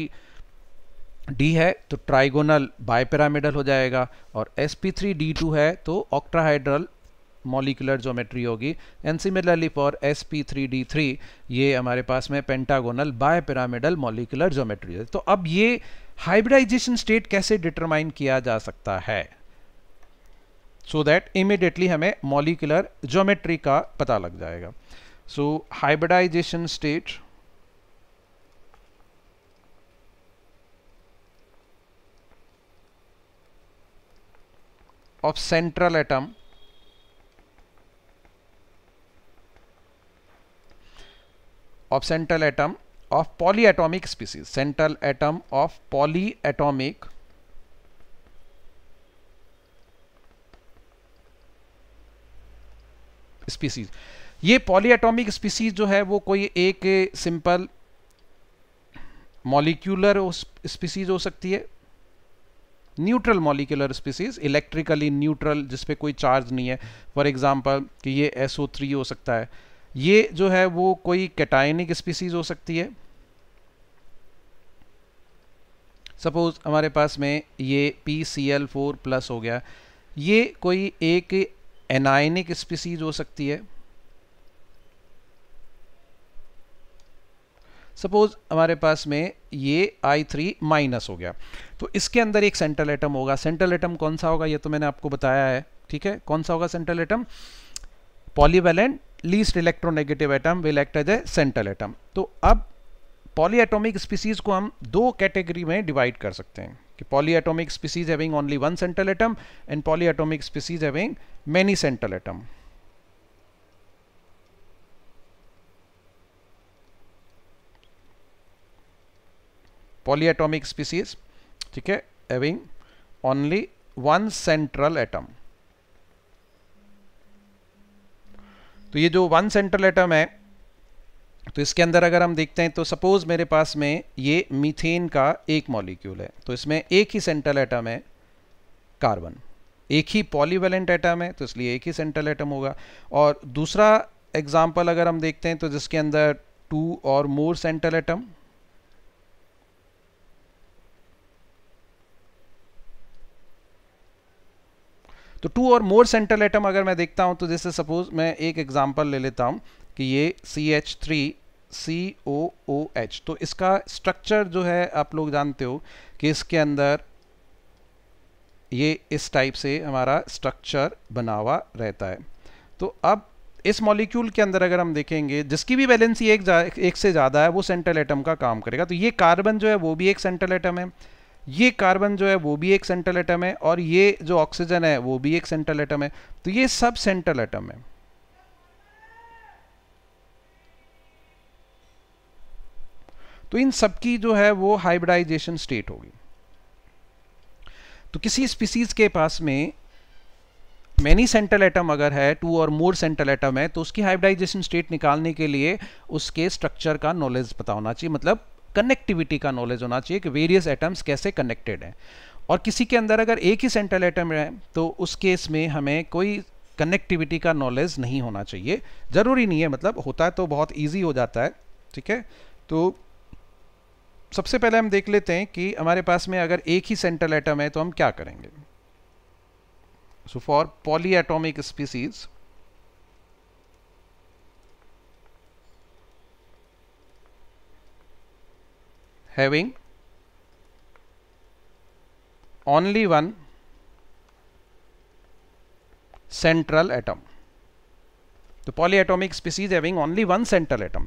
डी है तो ट्राइगोनल बायपिरामिडल हो जाएगा और sp3 d2 है तो ऑक्ट्राहाइड्रल मॉलिकुलर ज्योमेट्री होगी। एंड सिमिलरली फॉर sp3d3 ये हमारे पास में pentagonal bipyramidal molecular geometry है। तो अब ये हाइब्रिडाइजेशन स्टेट कैसे डिटरमाइन किया जा सकता है? सो दैट इमिडिएटली हमें मॉलिकुलर ज्योमेट्री का पता लग जाएगा। So hybridization state of central atom of central atom of polyatomic species central atom of polyatomic species ये पॉलीएटॉमिक स्पीसीज जो है वो कोई एक सिंपल मॉलिक्यूलर स्पीसीज हो सकती है neutral molecular species electrically neutral जिस पे कोई चार्ज नहीं है। फॉर एग्जांपल कि ये SO3 हो सकता है। ये जो है, वो कोई कैटाइनिक स्पीसीज हो सकती है। सपोज़ हमारे पास में ये PCl4 प्लस हो गया। ये कोई एक एनाइनिक स्पीसीज हो सकती है। सपोज़ हमारे पास में ये आई थ्री माइनस हो गया। तो इसके अंदर एक सेंट्रल एटम होगा। सेंट्रल एटम कौन सा होगा? ये तो मैंने आपको बताया है। ठीक है? कौन सा होगा central atom polyvalent least electronegative atom will act as a central atom तो अब पॉलीएटॉमिक स्पीसीज को हम दो कैटेगरी में डिवाइड कर सकते हैं कि polyatomic species having only one central atom and polyatomic species having many central atom polyatomic species ठीक है having only one central atom. तो ये जो वन सेंट्रल एटम है तो इसके अंदर अगर हम देखते हैं तो सपोज़ मेरे पास में ये मीथेन का एक मॉलिक्यूल है तो इसमें एक ही सेंट्रल एटम है कार्बन एक ही पॉलीवेलेंट एटम है तो इसलिए एक ही सेंट्रल एटम होगा. और दूसरा एग्ज़ाम्पल अगर हम देखते हैं तो जिसके अंदर two or more central atom तो टू और मोर सेंट्रल एटम अगर मैं देखता हूँ तो जैसे सपोज़ मैं एक एग्जांपल ले लेता हूँ कि ये C H three C O O H तो इसका स्ट्रक्चर जो है आप लोग जानते हो कि इसके अंदर ये इस टाइप से हमारा स्ट्रक्चर बना हुआ रहता है। तो अब इस मॉलिक्यूल के अंदर अगर हम देखेंगे जिसकी भी वैलेंसी एक, एक से ज़्यादा है वो सेंट्रल एटम का काम करेगा। तो ये कार्बन जो है वो भी एक सेंट्रल एटम है। ये कार्बन जो है वो भी एक सेंट्रल एटम है और ये जो ऑक्सीजन है वो भी एक सेंट्रल एटम है। तो ये सब सेंट्रल एटम है। तो इन सबकी जो है वो हाइब्रिडाइजेशन स्टेट होगी। तो किसी स्पीसीज के पास में मैनी सेंट्रल एटम अगर है टू और मोर सेंट्रल एटम है तो उसकी हाइब्रिडाइजेशन स्टेट निकालने के लिए उसके स्ट्रक्चर का नॉलेज पता होना चाहिए। मतलब कनेक्टिविटी का नॉलेज होना चाहिए कि वेरियस एटम्स कैसे कनेक्टेड हैं। और किसी के अंदर अगर एक ही सेंट्रल एटम है तो उस केस में हमें कोई कनेक्टिविटी का नॉलेज नहीं होना चाहिए। ज़रूरी नहीं है मतलब होता है तो बहुत ईजी हो जाता है, ठीक है? तो सबसे पहले हम देख लेते हैं कि हमारे पास में अगर एक ही सेंट्रल एटम है तो हम क्या करेंगे? So for polyatomic species having only one central atom. तो polyatomic species having only one central atom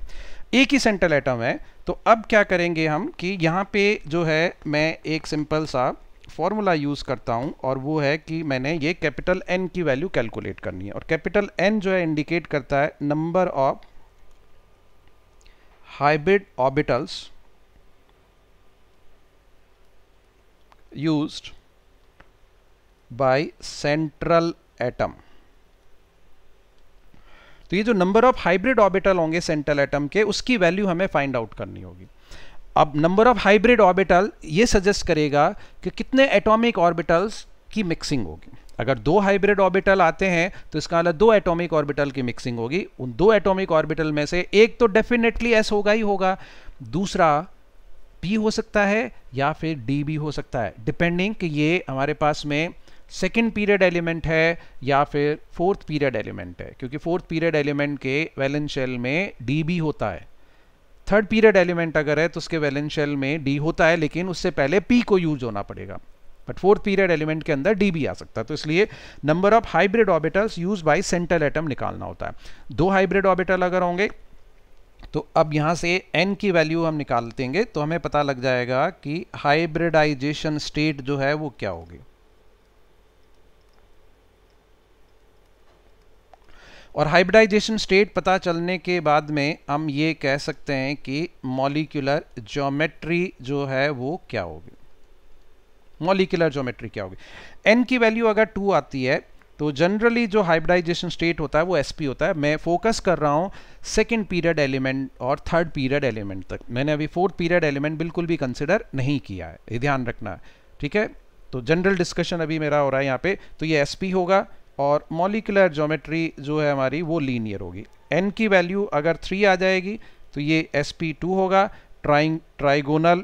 एक ही सेंट्रल एटम है तो अब क्या करेंगे हम कि यहाँ पे जो है, मैं एक सिंपल सा फॉर्मूला यूज़ करता हूँ और वो है कि मैंने ये कैपिटल एन की वैल्यू कैलकुलेट करनी है। और कैपिटल एन जो है इंडिकेट करता है number of hybrid orbitals used by central atom तो ये जो नंबर ऑफ़ हाइब्रिड ऑर्बिटल होंगे सेंट्रल एटम के, उसकी वैल्यू हमें फाइंड आउट करनी होगी। अब नंबर ऑफ़ हाइब्रिड ऑर्बिटल ये सजेस्ट करेगा कि कितने एटॉमिक ऑर्बिटल्स की मिक्सिंग होगी। अगर दो हाइब्रिड ऑर्बिटल आते हैं तो इसका मतलब दो एटॉमिक ऑर्बिटल की मिक्सिंग होगी। उन दो एटॉमिक ऑर्बिटल में से एक तो डेफिनेटली एस होगा ही होगा। दूसरा पी हो सकता है या फिर डी भी हो सकता है। डिपेंडिंग कि ये हमारे पास में सेकेंड पीरियड एलिमेंट है या फिर फोर्थ पीरियड एलिमेंट है, क्योंकि फोर्थ पीरियड एलिमेंट के वैलेंस शेल में डी भी होता है। थर्ड पीरियड एलिमेंट अगर है तो उसके वैलेंस शेल में डी होता है, लेकिन उससे पहले पी को यूज़ होना पड़ेगा। बट फोर्थ पीरियड एलिमेंट के अंदर डी भी आ सकता है तो इसलिए number of hybrid orbitals use by central atom निकालना होता है। दो हाइब्रिड ऑर्बिटल अगर होंगे तो अब यहाँ से n की वैल्यू हम निकाल देंगे तो हमें पता लग जाएगा कि हाइब्रिडाइजेशन स्टेट जो है वो क्या होगी। और हाइब्रिडाइजेशन स्टेट पता चलने के बाद में हम ये कह सकते हैं कि मॉलिक्यूलर ज्योमेट्री जो है वो क्या होगी। मॉलिक्यूलर ज्योमेट्री क्या होगी। एन की वैल्यू अगर टू आती है तो जनरली जो हाइब्रिडाइजेशन स्टेट होता है, वो एसपी होता है। मैं फोकस कर रहा हूँ सेकेंड पीरियड एलिमेंट और थर्ड पीरियड एलिमेंट तक। मैंने अभी फोर्थ पीरियड एलिमेंट बिल्कुल भी कंसिडर नहीं किया है। ये ध्यान रखना ठीक है? तो जनरल डिस्कशन अभी मेरा हो रहा है यहाँ पे। तो ये एसपी होगा और मॉलिकुलर ज्योमेट्री जो है हमारी, वो लीनियर होगी। एन की वैल्यू अगर थ्री आ जाएगी तो ये एस होगा। ट्राइंग ट्राइगोनल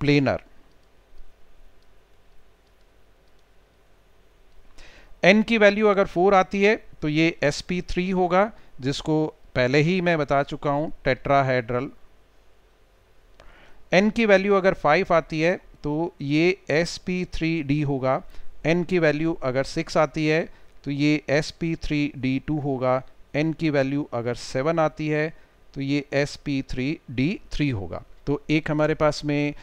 प्लेनर एन की वैल्यू अगर फोर आती है तो ये एस पी थ्री होगा, जिसको पहले ही मैं बता चुका हूँ टेट्राहेड्रल एन की वैल्यू अगर फाइव आती है तो ये एस पी थ्री डी होगा. एन की वैल्यू अगर सिक्स आती है तो ये S P three D two होगा. एन की वैल्यू अगर सेवन आती है तो ये S P three D three होगा. तो एक हमारे पास में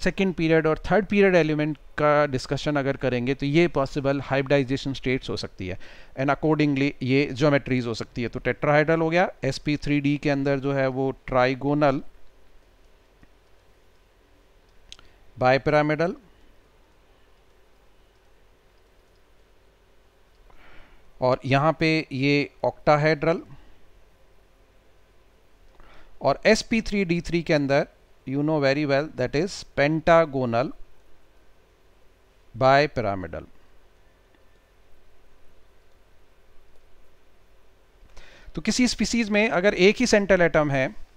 सेकेंड पीरियड और थर्ड पीरियड एलिमेंट का डिस्कशन अगर करेंगे तो ये पॉसिबल हाइब्रिडाइजेशन स्टेट्स हो सकती है। एंड अकॉर्डिंगली ये ज्योमेट्रीज हो सकती है। तो टेट्राहाइड्रल हो गया एस के अंदर जो है वो ट्राइगोनल बायपिरामिडल और यहाँ पे ये ऑक्टाहेड्रल और S P three D three के अंदर know very well that is pentagonal bipyramidal तो किसी स्पीसीज में अगर एक ही सेंट्रल एटम है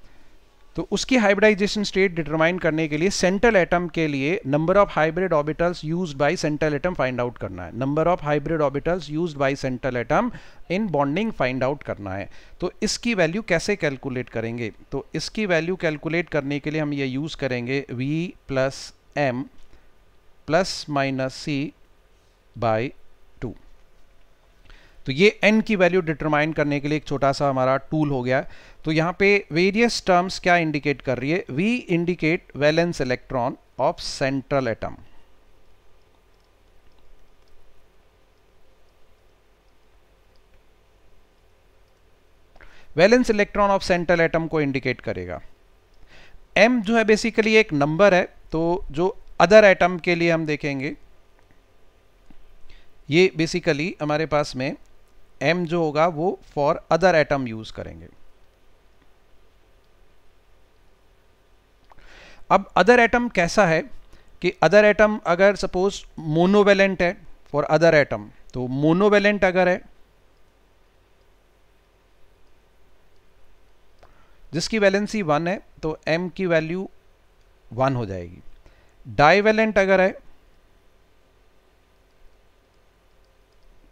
तो उसकी हाइब्रिडाइजेशन स्टेट डिटरमाइन करने के लिए सेंट्रल एटम के लिए number of hybrid orbitals used by central atom find out करना है। Number of hybrid orbitals used by central atom in bonding find out करना है। तो इसकी वैल्यू कैसे कैलकुलेट करेंगे? तो इसकी वैल्यू कैलकुलेट करने के लिए हम ये यूज़ करेंगे V plus M plus minus C by तो ये n की वैल्यू डिटरमाइन करने के लिए एक छोटा सा हमारा टूल हो गया। तो यहाँ पे वेरियस टर्म्स क्या इंडिकेट कर रही है? V indicate valence electron of central atom valence electron of central atom को इंडिकेट करेगा। M जो है बेसिकली एक नंबर है तो जो अदर एटम के लिए हम देखेंगे, ये बेसिकली हमारे पास में m जो होगा वो फॉर अदर एटम यूज़ करेंगे। अब अदर एटम कैसा है कि अदर एटम अगर सपोज़ मोनोवेलेंट है फॉर अदर एटम तो मोनोवेलेंट अगर है, जिसकी वैलेंसी वन है तो एम की वैल्यू वन हो जाएगी। डाइवेलेंट अगर है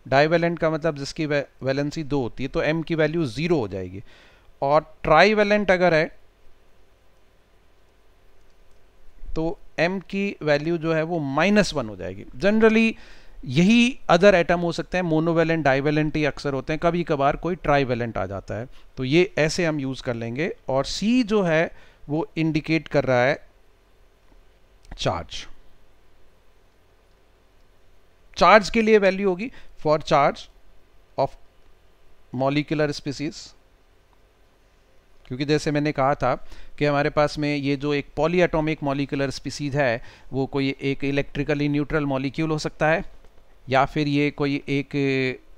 डाइवेलेंट का मतलब जिसकी वैलेंसी दो होती है तो एम की वैल्यू ज़ीरो हो जाएगी। और ट्राईवेलेंट अगर है तो m की वैल्यू जो है वो माइनस वन हो जाएगी। जनरली यही अदर एटम हो सकते हैं, मोनोवेलेंट, डाइवेलेंट ही अक्सर होते हैं। कभी कभार कोई ट्राईवेलेंट आ जाता है तो ये ऐसे हम यूज़ कर लेंगे। और सी जो है, वो इंडिकेट कर रहा है चार्ज। चार्ज के लिए वैल्यू होगी। For charge of molecular species क्योंकि जैसे मैंने कहा था कि हमारे पास में ये जो एक पॉली एटोमिक मॉलिकुलर स्पीसीज है, वो कोई एक इलेक्ट्रिकली न्यूट्रल मॉलिक्यूल हो सकता है, या फिर ये कोई एक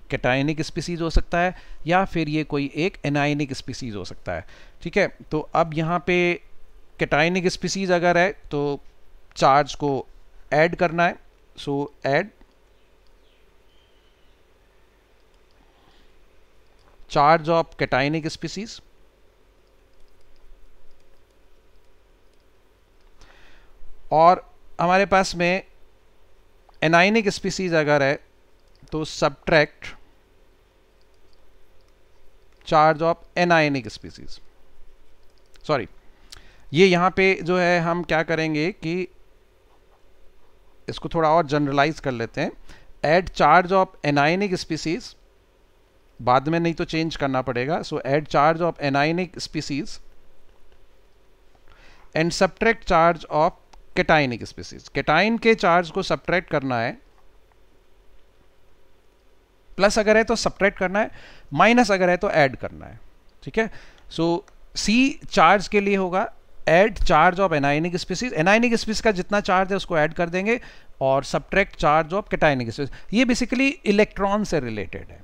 कैटायनिक स्पीसीज हो सकता है, या फिर ये कोई एक एनाइनिक स्पीसीज हो सकता है। ठीक है? तो अब यहाँ पे कैटायनिक स्पीसीज अगर है तो चार्ज को ऐड करना है। So add charge of cationic species और हमारे पास में एनाइनिक स्पीसीज अगर है तो subtract charge of anionic species sorry ये यहाँ पे जो है, हम क्या करेंगे कि इसको थोड़ा और जनरलाइज कर लेते हैं. Add charge of anionic species बाद में नहीं तो चेंज करना पड़ेगा। So add charge of anionic species and subtract charge of cationic species cation के चार्ज को सब्ट्रैक्ट करना है। प्लस अगर है तो सब्ट्रैक्ट करना है माइनस अगर है तो ऐड करना है। ठीक है? सो सी चार्ज के लिए होगा। Add charge of anionic species anionic species का जितना चार्ज है उसको ऐड कर देंगे और subtract charge of cationic species ये बेसिकली इलेक्ट्रॉन से रिलेटेड है।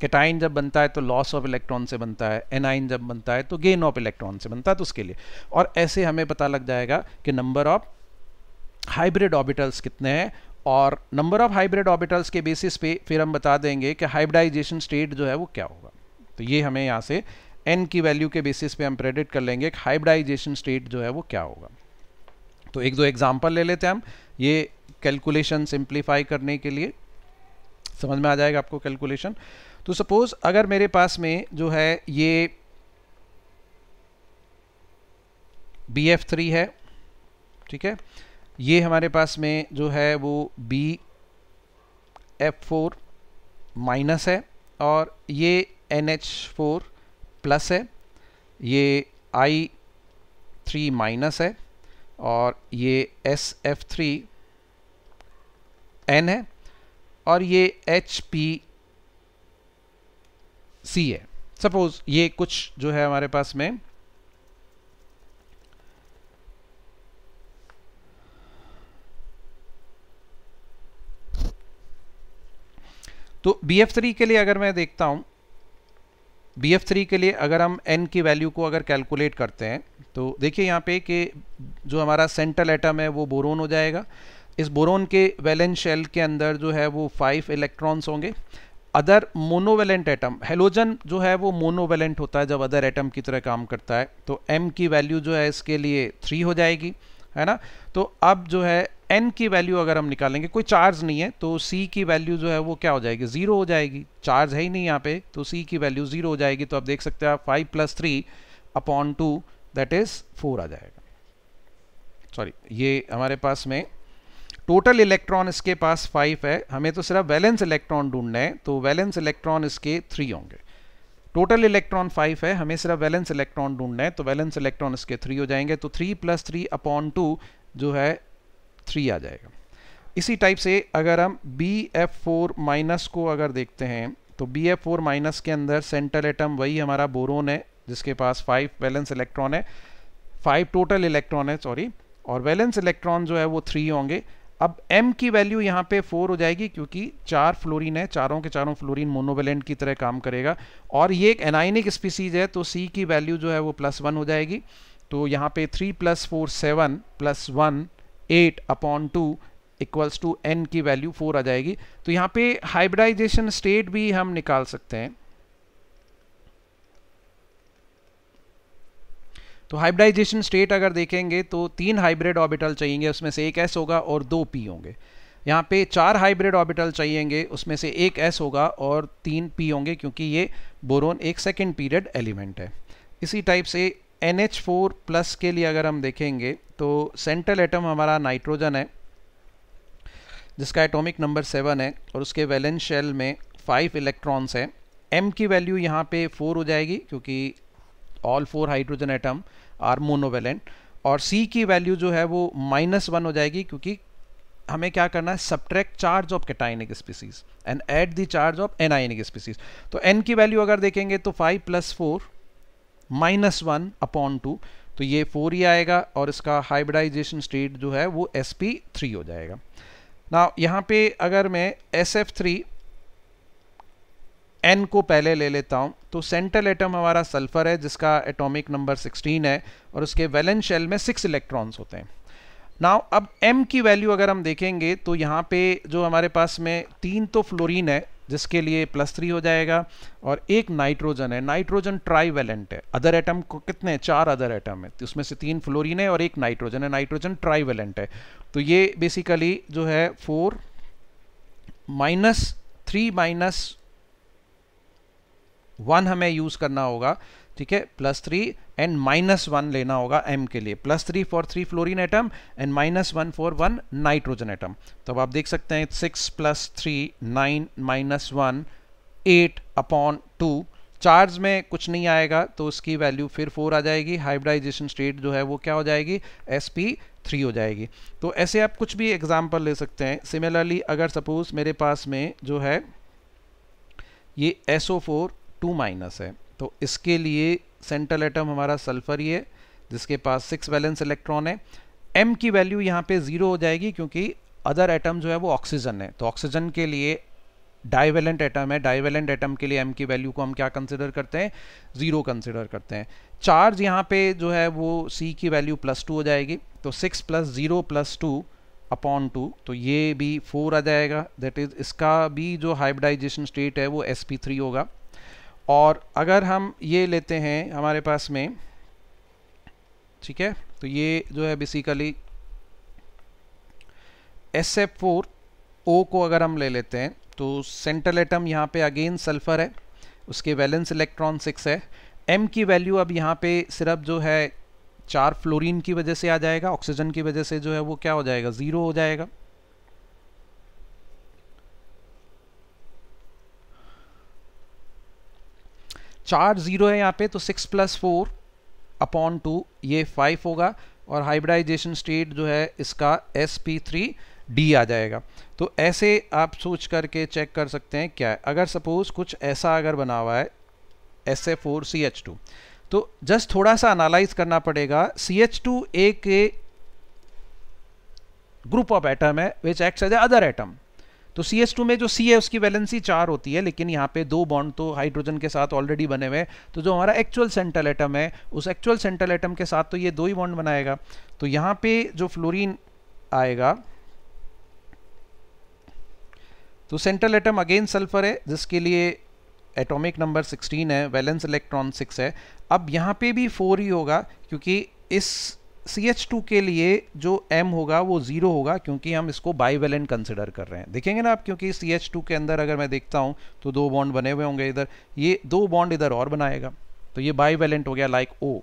केटाइन जब बनता है तो लॉस ऑफ़ इलेक्ट्रॉन से बनता है एनाइन जब बनता है तो गेन ऑफ़ इलेक्ट्रॉन से बनता है तो उसके लिए। और ऐसे हमें पता लग जाएगा कि नंबर ऑफ़ हाइब्रिड ऑर्बिटल्स कितने हैं और नंबर ऑफ़ हाइब्रिड ऑर्बिटल्स के बेसिस पे फिर हम बता देंगे कि हाइब्रिडाइजेशन स्टेट जो है वो क्या होगा। तो ये हमें यहाँ से एन की वैल्यू के बेसिस पे हम प्रेडिक्ट कर लेंगे कि हाइब्रिडाइजेशन स्टेट जो है वो क्या होगा। तो एक दो एग्जांपल ले लेते हैं हम, ये कैलकुलेशन सिंप्लीफाई करने के लिए। समझ में आ जाएगा आपको कैलकुलेशन तो सपोज़ अगर मेरे पास में जो है ये बी एफ़ थ्री है, ठीक है? ये हमारे पास में जो है वो बी एफ़ फोर माइनस है और ये एन एच फोर प्लस है, ये आई थ्री माइनस है और ये एस एफ़ थ्री एन है और ये एच पी सी है। सपोज़ ये कुछ जो है हमारे पास में तो बी एफ़ थ्री के लिए अगर मैं देखता हूँ बी एफ़ थ्री के लिए अगर हम एन की वैल्यू को अगर कैलकुलेट करते हैं तो देखिए यहाँ पे कि जो हमारा सेंट्रल एटम है, वो बोरोन हो जाएगा। इस बोरोन के वैलेंस शेल के अंदर जो है वो फाइव इलेक्ट्रॉन्स होंगे। अदर मोनोवेलेंट एटम हेलोजन जो है वो मोनोवेलेंट होता है जब अदर एटम की तरह काम करता है तो एम की वैल्यू जो है इसके लिए थ्री हो जाएगी, है ना? तो अब जो है एन की वैल्यू अगर हम निकालेंगे, कोई चार्ज नहीं है तो सी की वैल्यू जो है वो क्या हो जाएगी? ज़ीरो हो जाएगी। चार्ज है ही नहीं यहाँ पे तो सी की वैल्यू ज़ीरो हो जाएगी। तो आप देख सकते हैं five plus three upon two that is four आ जाएगा। सॉरी ये हमारे पास में टोटल इलेक्ट्रॉन इसके पास फाइव है, हमें तो सिर्फ़ वैलेंस इलेक्ट्रॉन ढूंढना है तो वैलेंस इलेक्ट्रॉन इसके थ्री होंगे। टोटल इलेक्ट्रॉन फाइव है, हमें सिर्फ़ वैलेंस इलेक्ट्रॉन ढूंढना है तो वैलेंस इलेक्ट्रॉन इसके थ्री हो जाएँगे तो three plus three upon two जो है थ्री आ जाएगा। इसी टाइप से अगर हम बी एफ़ फोर माइनस को अगर देखते हैं तो बी एफ़ फोर माइनस के अंदर सेंट्रल एटम वही हमारा बोरोन है, जिसके पास फाइव वैलेंस इलेक्ट्रॉन है। फाइव टोटल इलेक्ट्रॉन है सॉरी और वैलेंस इलेक्ट्रॉन जो है वो थ्री होंगे। अब m की वैल्यू यहाँ पे फोर हो जाएगी क्योंकि चार फ्लोरीन है, चारों के चारों फ्लोरीन मोनोवेलेंट की तरह काम करेगा। और ये एक एनाइनिक स्पीसीज है तो c की वैल्यू जो है वो प्लस वन हो जाएगी। तो यहाँ पे three plus four seven plus one eight upon two equals to N की वैल्यू फोर आ जाएगी। तो यहाँ पे हाइब्रिडाइजेशन स्टेट भी हम निकाल सकते हैं। तो हाइब्रिडाइजेशन स्टेट अगर देखेंगे तो तीन हाइब्रिड ऑर्बिटल चाहिए उसमें से एक एस होगा और दो पी होंगे। यहाँ पे चार हाइब्रिड ऑर्बिटल चाहिएँगे, उसमें से एक एस होगा और तीन पी होंगे क्योंकि ये बोरोन एक सेकेंड पीरियड एलिमेंट है। इसी टाइप से एन एच फोर प्लस के लिए अगर हम देखेंगे तो सेंट्रल एटम हमारा नाइट्रोजन है, जिसका एटॉमिक नंबर सेवन है और उसके वैलेंस शेल में फाइव इलेक्ट्रॉन्स हैं। एम की वैल्यू यहाँ पे फोर हो जाएगी क्योंकि all four hydrogen atom are monovalent, और सी की वैल्यू जो है वो माइनस वन हो जाएगी, क्योंकि हमें क्या करना है? Subtract charge of cationic species and add the charge of anionic species तो एन की वैल्यू अगर देखेंगे तो five plus four minus one upon two तो ये फोर ही आएगा, और इसका हाइब्रिडाइजेशन स्टेट जो है वो एस पी थ्री हो जाएगा। ना यहाँ पे अगर मैं एस एफ़ थ्री एन को पहले ले लेता हूँ। तो सेंट्रल एटम हमारा सल्फ़र है, जिसका एटॉमिक नंबर 16 है, और उसके वैलेंस शेल में सिक्स इलेक्ट्रॉन्स होते हैं। नाउ अब एम की वैल्यू अगर हम देखेंगे तो यहाँ पे जो हमारे पास में तीन तो फ्लोरीन है, जिसके लिए प्लस थ्री हो जाएगा, और एक नाइट्रोजन है। नाइट्रोजन ट्राईवेलेंट है। अदर एटम को कितने चार अदर एटम है। तो उसमें से तीन फ्लोरीन है और एक नाइट्रोजन है। नाइट्रोजन ट्राईवेलेंट है। तो ये बेसिकली जो है four minus three minus one हमें यूज़ करना होगा, ठीक है? Plus three and minus one लेना होगा एम के लिए। Plus three for three fluorine atom and minus one for one nitrogen atom तो अब आप देख सकते हैं six plus three nine minus one eight upon two charge में कुछ नहीं आएगा तो उसकी वैल्यू फिर फोर आ जाएगी। हाइब्रिडाइजेशन स्टेट जो है वो क्या हो जाएगी? एस पी थ्री हो जाएगी। तो ऐसे आप कुछ भी एग्ज़ाम्पल ले सकते हैं। सिमिलरली अगर सपोज़ मेरे पास में जो है ये एसओ फोर टू माइनस है। तो इसके लिए सेंट्रल एटम हमारा सल्फ़र ही है, जिसके पास सिक्स वैलेंस इलेक्ट्रॉन है। एम की वैल्यू यहाँ पे ज़ीरो हो जाएगी क्योंकि अदर एटम जो है वो ऑक्सीजन है। तो ऑक्सीजन के लिए डाइवेलेंट एटम है। डाइवेलेंट एटम के लिए एम की वैल्यू को हम क्या कंसिडर करते हैं? ज़ीरो कंसिडर करते हैं। चार्ज यहाँ पे जो है वो सी की वैल्यू प्लस टू हो जाएगी। तो six plus zero plus two upon two तो ये भी फोर आ जाएगा। दैट इज़ इसका भी जो हाइब्रिडाइजेशन स्टेट है वो एस पी थ्री होगा। और अगर हम ये लेते हैं हमारे पास में, ठीक है? तो ये जो है basically S F four O को अगर हम ले लेते हैं तो सेंट्रल एटम यहाँ पे अगेन सल्फ़र है, उसके वैलेंस इलेक्ट्रॉन सिक्स है। एम की वैल्यू अब यहाँ पे सिर्फ़ जो है चार फ्लोरीन की वजह से आ जाएगा ऑक्सीजन की वजह से जो है वो क्या हो जाएगा? ज़ीरो हो जाएगा। चार ज़ीरो है यहाँ पे तो six plus four upon two ये फाइव होगा। और हाइब्रिडाइजेशन स्टेट जो है, इसका एस पी थ्री डी आ जाएगा। तो ऐसे आप सोच करके चेक कर सकते हैं क्या है। अगर सपोज़ कुछ ऐसा अगर बना हुआ है S A four C H two तो जस्ट थोड़ा सा एनालाइज करना पड़ेगा। सी एच टू एक ग्रुप ऑफ़ एटम है which acts as a other atom तो सी एस टू में जो सी है, उसकी वैलेंसी चार होती है, लेकिन यहाँ पे दो बॉन्ड तो हाइड्रोजन के साथ ऑलरेडी बने हुए हैं। तो जो हमारा एक्चुअल सेंट्रल एटम है, उस एक्चुअल सेंट्रल एटम के साथ तो ये दो ही बॉन्ड बनाएगा। तो यहाँ पे जो फ्लोरीन आएगा तो सेंट्रल एटम अगेन सल्फ़र है, जिसके लिए एटॉमिक नंबर 16 है वैलेंस इलेक्ट्रॉन 6 है। अब यहाँ पे भी 4 ही होगा, क्योंकि इस सी एच टू के लिए जो एम होगा, वो ज़ीरो होगा क्योंकि हम इसको बाईवेलेंट कंसिडर कर रहे हैं। देखेंगे ना आप, क्योंकि सी एच टू के अंदर अगर मैं देखता हूँ तो दो बॉन्ड बने हुए होंगे इधर। ये दो बॉन्ड इधर और बनाएगा तो ये बाईवेलेंट हो गया लाइक ओ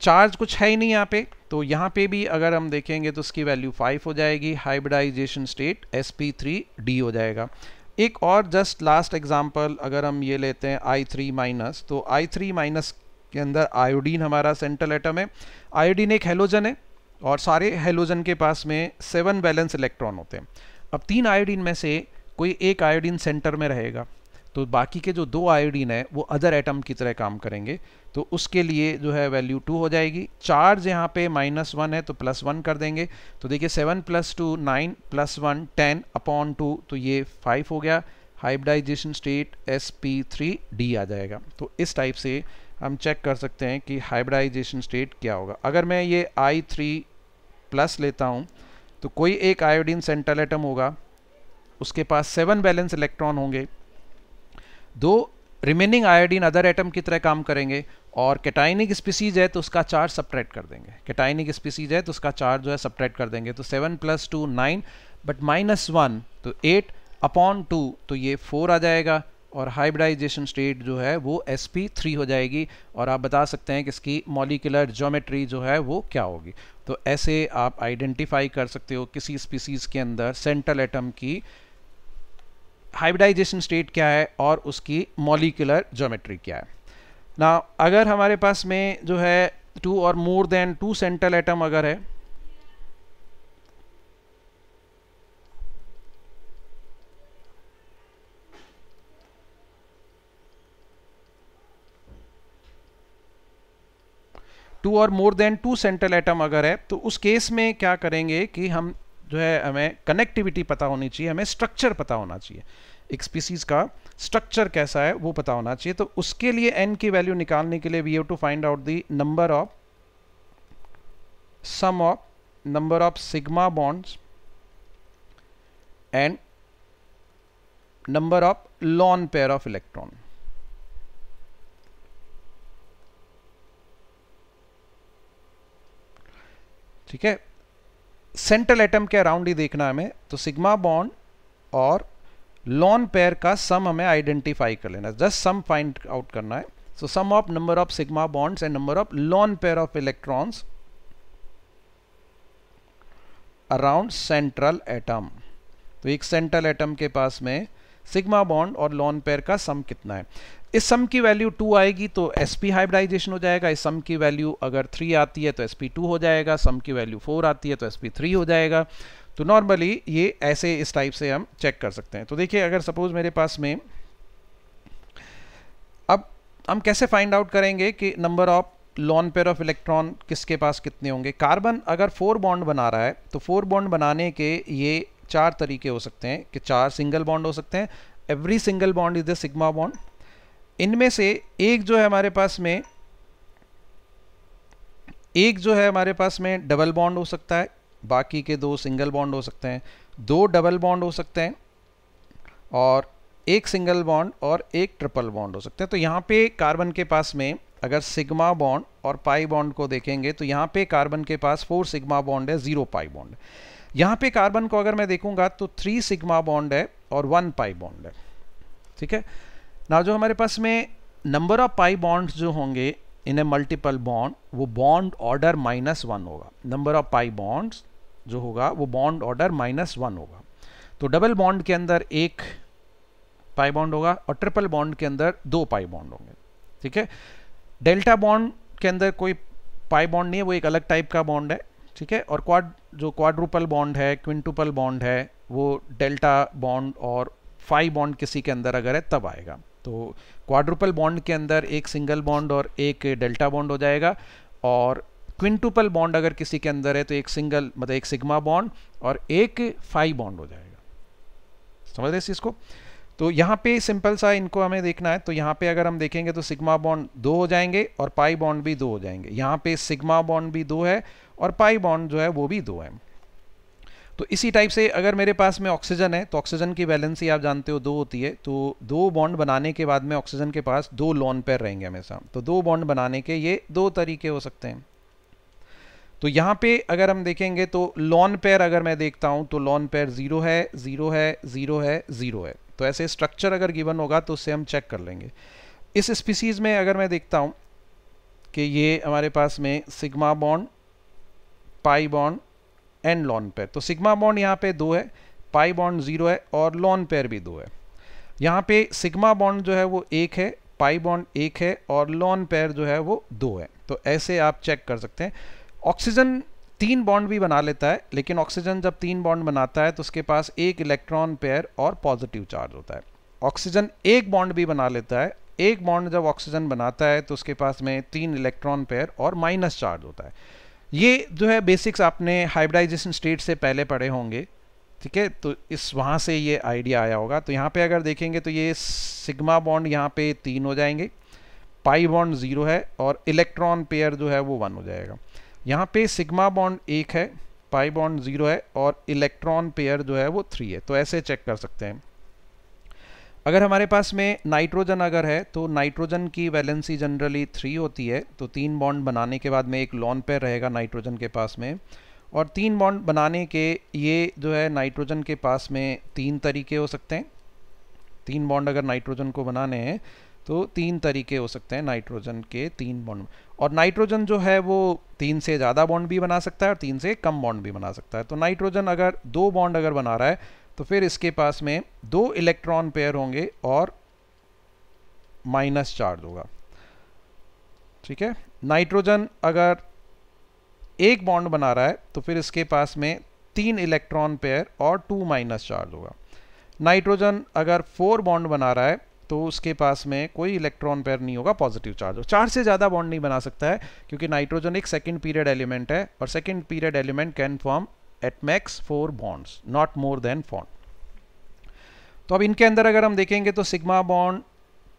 चार्ज कुछ है ही नहीं यहाँ पे तो यहाँ पे भी अगर हम देखेंगे तो उसकी वैल्यू फाइव हो जाएगी hybridization state S P three D हो जाएगा। एक और जस्ट लास्ट एग्ज़ाम्पल अगर हम ये लेते हैं आई थ्री माइनस तो आई थ्री माइनस के अंदर आयोडीन हमारा सेंट्रल एटम है। आयोडीन एक हेलोजन है और सारे हेलोजन के पास में सेवन बैलेंस इलेक्ट्रॉन होते हैं। अब तीन आयोडीन में से कोई एक आयोडीन सेंटर में रहेगा तो बाकी के जो दो आयोडीन है, वो अदर एटम की तरह काम करेंगे। तो उसके लिए जो है वैल्यू टू हो जाएगी। चार्ज यहाँ पे माइनस वन है तो प्लस वन कर देंगे। तो देखिए seven plus two nine plus one ten upon two तो ये फाइव हो गया। Hybridization state S P three D आ जाएगा। तो इस टाइप से हम चेक कर सकते हैं कि हाइब्रिडाइजेशन स्टेट क्या होगा। अगर मैं ये आई थ्री प्लस लेता हूँ तो कोई एक आयोडीन सेंट्रल एटम होगा, उसके पास सेवन बैलेंस इलेक्ट्रॉन होंगे, दो रिमेनिंग आयोडीन अदर एटम की तरह काम करेंगे, और कैटाइनिक स्पीसीज है तो उसका चार्ज सब्ट्रैक्ट कर देंगे। कैटाइनिक स्पीसीज है तो उसका चार्ज जो है सब्ट्रैक्ट कर देंगे तो seven plus two nine but minus one तो एट अपॉन टू तो ये फोर आ जाएगा। और हाइब्रिडाइजेशन स्टेट जो है वो एस थ्री हो जाएगी और आप बता सकते हैं कि इसकी मॉलिकुलर जोमेट्री जो है वो क्या होगी। तो ऐसे आप आइडेंटिफाई कर सकते हो किसी स्पीसीज़ के अंदर सेंट्रल एटम की हाइब्रिडाइजेशन स्टेट क्या है और उसकी मॉलिकुलर जोमेट्री क्या है। ना अगर हमारे पास में जो है two or more than two central atom अगर है two or more than two central atom अगर है तो उस केस में क्या करेंगे कि हम जो है, हमें कनेक्टिविटी पता होनी चाहिए, हमें स्ट्रक्चर पता होना चाहिए। एक स्पीसीज का स्ट्रक्चर कैसा है, वो पता होना चाहिए। तो उसके लिए एन की वैल्यू निकालने के लिए we have to find out the number of sum of number of sigma bonds and number of lone pair of electron ठीक है? सेंट्रल एटम के अराउंड ही देखना हमें तो सिग्मा बॉन्ड और लॉन पेयर का सम हमें आइडेंटिफाई कर लेना जस्ट सम फाइंड आउट करना है। So sum of number of sigma bonds and number of lone pair of electrons around central atom तो एक सेंट्रल एटम के पास में सिग्मा बॉन्ड और लॉन पेयर का सम कितना है? इस सम की वैल्यू टू आएगी तो एस पी हाइब्रिडाइजेशन हो जाएगा। इस सम की वैल्यू अगर थ्री आती है तो एस पी टू हो जाएगा। सम की वैल्यू फोर आती है तो एस पी थ्री हो जाएगा। तो नॉर्मली ये ऐसे इस टाइप से हम चेक कर सकते हैं। तो देखिए, अगर सपोज़ मेरे पास में अब हम कैसे फाइंड आउट करेंगे कि number of lone pair of electron किसके पास कितने होंगे? कार्बन अगर फोर बॉन्ड बना रहा है तो फोर बॉन्ड बनाने के ये चार तरीके हो सकते हैं कि चार सिंगल बॉन्ड हो सकते हैं। Every single bond is the sigma bond इनमें से एक जो है हमारे पास में, एक जो है हमारे पास में डबल बॉन्ड हो सकता है, बाकी के दो सिंगल बॉन्ड हो सकते हैं। दो डबल बॉन्ड हो सकते हैं और एक सिंगल बॉन्ड और एक ट्रिपल बॉन्ड हो सकते हैं। तो यहाँ पे कार्बन के पास में अगर सिग्मा बॉन्ड और पाई बॉन्ड को देखेंगे तो यहाँ पे कार्बन के पास फोर सिग्मा बॉन्ड है ज़ीरो पाई बॉन्ड यहाँ पे कार्बन को अगर मैं देखूँगा तो थ्री सिग्मा बॉन्ड है और वन पाई बॉन्ड है। ठीक है? ना जो हमारे पास में नंबर ऑफ़ पाई बॉन्ड्स जो होंगे इन ए मल्टीपल बॉन्ड वो बॉन्ड ऑर्डर माइनस वन होगा। नंबर ऑफ़ पाई बॉन्ड्स जो होगा, वो बॉन्ड ऑर्डर माइनस वन होगा। तो डबल बॉन्ड के अंदर एक पाई बॉन्ड होगा और ट्रिपल बॉन्ड के अंदर दो पाई बॉन्ड होंगे। ठीक है? डेल्टा बॉन्ड के अंदर कोई पाई बॉन्ड नहीं है, वो एक अलग टाइप का बॉन्ड है। ठीक है? और क्वाड जो क्वाड्रुपल बॉन्ड है क्विंटुपल बॉन्ड है, वो डेल्टा बॉन्ड और फाइव बॉन्ड किसी के अंदर अगर है, तब आएगा। तो क्वाड्रुपल बॉन्ड के अंदर एक सिंगल बॉन्ड और एक डेल्टा बॉन्ड हो जाएगा और क्विंटुपल बॉन्ड अगर किसी के अंदर है तो एक सिंगल मतलब एक सिग्मा बॉन्ड और एक फाइव बॉन्ड हो जाएगा। समझ रहे इस चीज़ को? तो यहाँ पे सिंपल सा इनको हमें देखना है। तो यहाँ पे अगर हम देखेंगे तो सिग्मा बॉन्ड दो हो जाएँगे और पाई बॉन्ड भी दो हो जाएँगे। यहाँ पे सिग्मा बॉन्ड भी दो है और पाई बॉन्ड जो है वो भी दो है। तो इसी टाइप से अगर मेरे पास में ऑक्सीजन है तो ऑक्सीजन की वैलेंसी आप जानते हो दो होती है तो दो बॉन्ड बनाने के बाद में ऑक्सीजन के पास दो लॉन पेयर रहेंगे हमेशा। तो दो बॉन्ड बनाने के ये दो तरीके हो सकते हैं। तो यहाँ पे अगर हम देखेंगे तो लॉन पेयर अगर मैं देखता हूँ तो लॉन पेयर ज़ीरो है ज़ीरो है ज़ीरो है ज़ीरो है। तो ऐसे स्ट्रक्चर अगर गिवन होगा तो उससे हम चेक कर लेंगे। इस स्पीसीज़ में अगर मैं देखता हूँ कि ये हमारे पास में sigma bond pi bond and lone pair. तो सिग्मा बॉन्ड यहाँ पे दो है, पाई बॉन्ड ज़ीरो है और लॉन पेयर भी दो है। यहाँ पे सिग्मा बॉन्ड जो है वो एक है, पाई बॉन्ड एक है और लॉन पेयर जो है वो दो है। तो ऐसे आप चेक कर सकते हैं। ऑक्सीजन तीन बॉन्ड भी बना लेता है, लेकिन ऑक्सीजन जब तीन बॉन्ड बनाता है तो उसके पास एक इलेक्ट्रॉन पेयर और पॉजिटिव चार्ज होता है। ऑक्सीजन एक बॉन्ड भी बना लेता है। एक बॉन्ड जब ऑक्सीजन बनाता है तो उसके पास में तीन इलेक्ट्रॉन पेयर और माइनस चार्ज होता है। ये जो है बेसिक्स आपने हाइब्रिडाइजेशन स्टेट से पहले पढ़े होंगे, ठीक है? तो इस वहाँ से ये आइडिया आया होगा। तो यहाँ पे अगर देखेंगे तो ये सिग्मा बॉन्ड यहाँ पे तीन हो जाएँगे पाई बॉन्ड ज़ीरो है और इलेक्ट्रॉन पेयर जो है वो वन हो जाएगा। यहाँ पे सिग्मा बॉन्ड एक है पाई बॉन्ड ज़ीरो है और इलेक्ट्रॉन पेयर जो है वो थ्री है। तो ऐसे चेक कर सकते हैं। अगर हमारे पास में नाइट्रोजन अगर है तो नाइट्रोजन की वैलेंसी जनरली थ्री होती है तो तीन बॉन्ड बनाने के बाद में एक लॉन पेयर रहेगा नाइट्रोजन के पास में। और तीन बॉन्ड बनाने के, ये जो है नाइट्रोजन के पास में तीन तरीके हो सकते हैं। तीन बॉन्ड अगर नाइट्रोजन को बनाने हैं तो तीन तरीके हो सकते हैं नाइट्रोजन के तीन बॉन्ड। और नाइट्रोजन जो है, वो तीन से ज़्यादा बॉन्ड भी बना सकता है और तीन से कम बॉन्ड भी बना सकता है। तो नाइट्रोजन अगर दो बॉन्ड अगर बना रहा है तो फिर इसके पास में दो इलेक्ट्रॉन पेयर होंगे और माइनस चार्ज होगा। ठीक है? नाइट्रोजन अगर एक बॉन्ड बना रहा है तो फिर इसके पास में तीन इलेक्ट्रॉन पेयर और टू माइनस चार्ज होगा। नाइट्रोजन अगर फोर बॉन्ड बना रहा है तो उसके पास में कोई इलेक्ट्रॉन पेयर नहीं होगा पॉजिटिव चार्ज चार से ज़्यादा बॉन्ड नहीं बना सकता है, क्योंकि नाइट्रोजन एक सेकेंड पीरियड एलिमेंट है और second period element can form at max four bonds not more than four तो अब इनके अंदर अगर हम देखेंगे तो सिग्मा बॉन्ड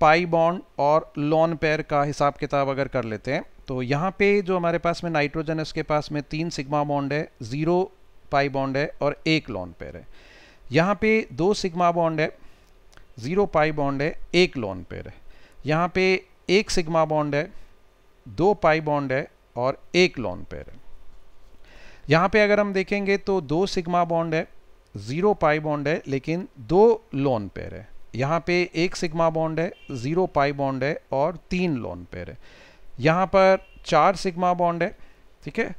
पाई बॉन्ड और लॉन पेयर का हिसाब किताब अगर कर लेते हैं तो यहाँ पे जो हमारे पास में नाइट्रोजन है, उसके पास में तीन सिग्मा बॉन्ड है ज़ीरो पाई बॉन्ड है और एक लॉन पेयर है। यहाँ पे दो सिग्मा बॉन्ड है ज़ीरो पाई बॉन्ड है, एक लॉन पेयर है। यहाँ पे एक सिग्मा बॉन्ड है, दो पाई बॉन्ड है और एक लॉन पेयर है। यहाँ पे अगर हम देखेंगे तो दो सिग्मा बॉन्ड है, ज़ीरो पाई बॉन्ड है, लेकिन दो लोन पेयर है। यहाँ पे एक सिग्मा बॉन्ड है, ज़ीरो पाई बॉन्ड है और तीन लोन पेयर है। यहाँ पर चार सिग्मा बॉन्ड है, ठीक है?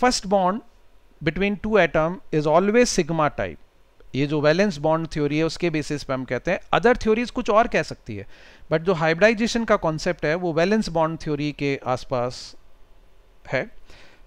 First bond between two atom is always sigma type. ये जो वैलेंस बॉन्ड थ्योरी है, उसके बेसिस पे हम कहते हैं। अदर थ्योरीज कुछ और कह सकती है बट जो हाइब्रिडाइजेशन का कॉन्सेप्ट है, वो वैलेंस बॉन्ड थ्योरी के आसपास है।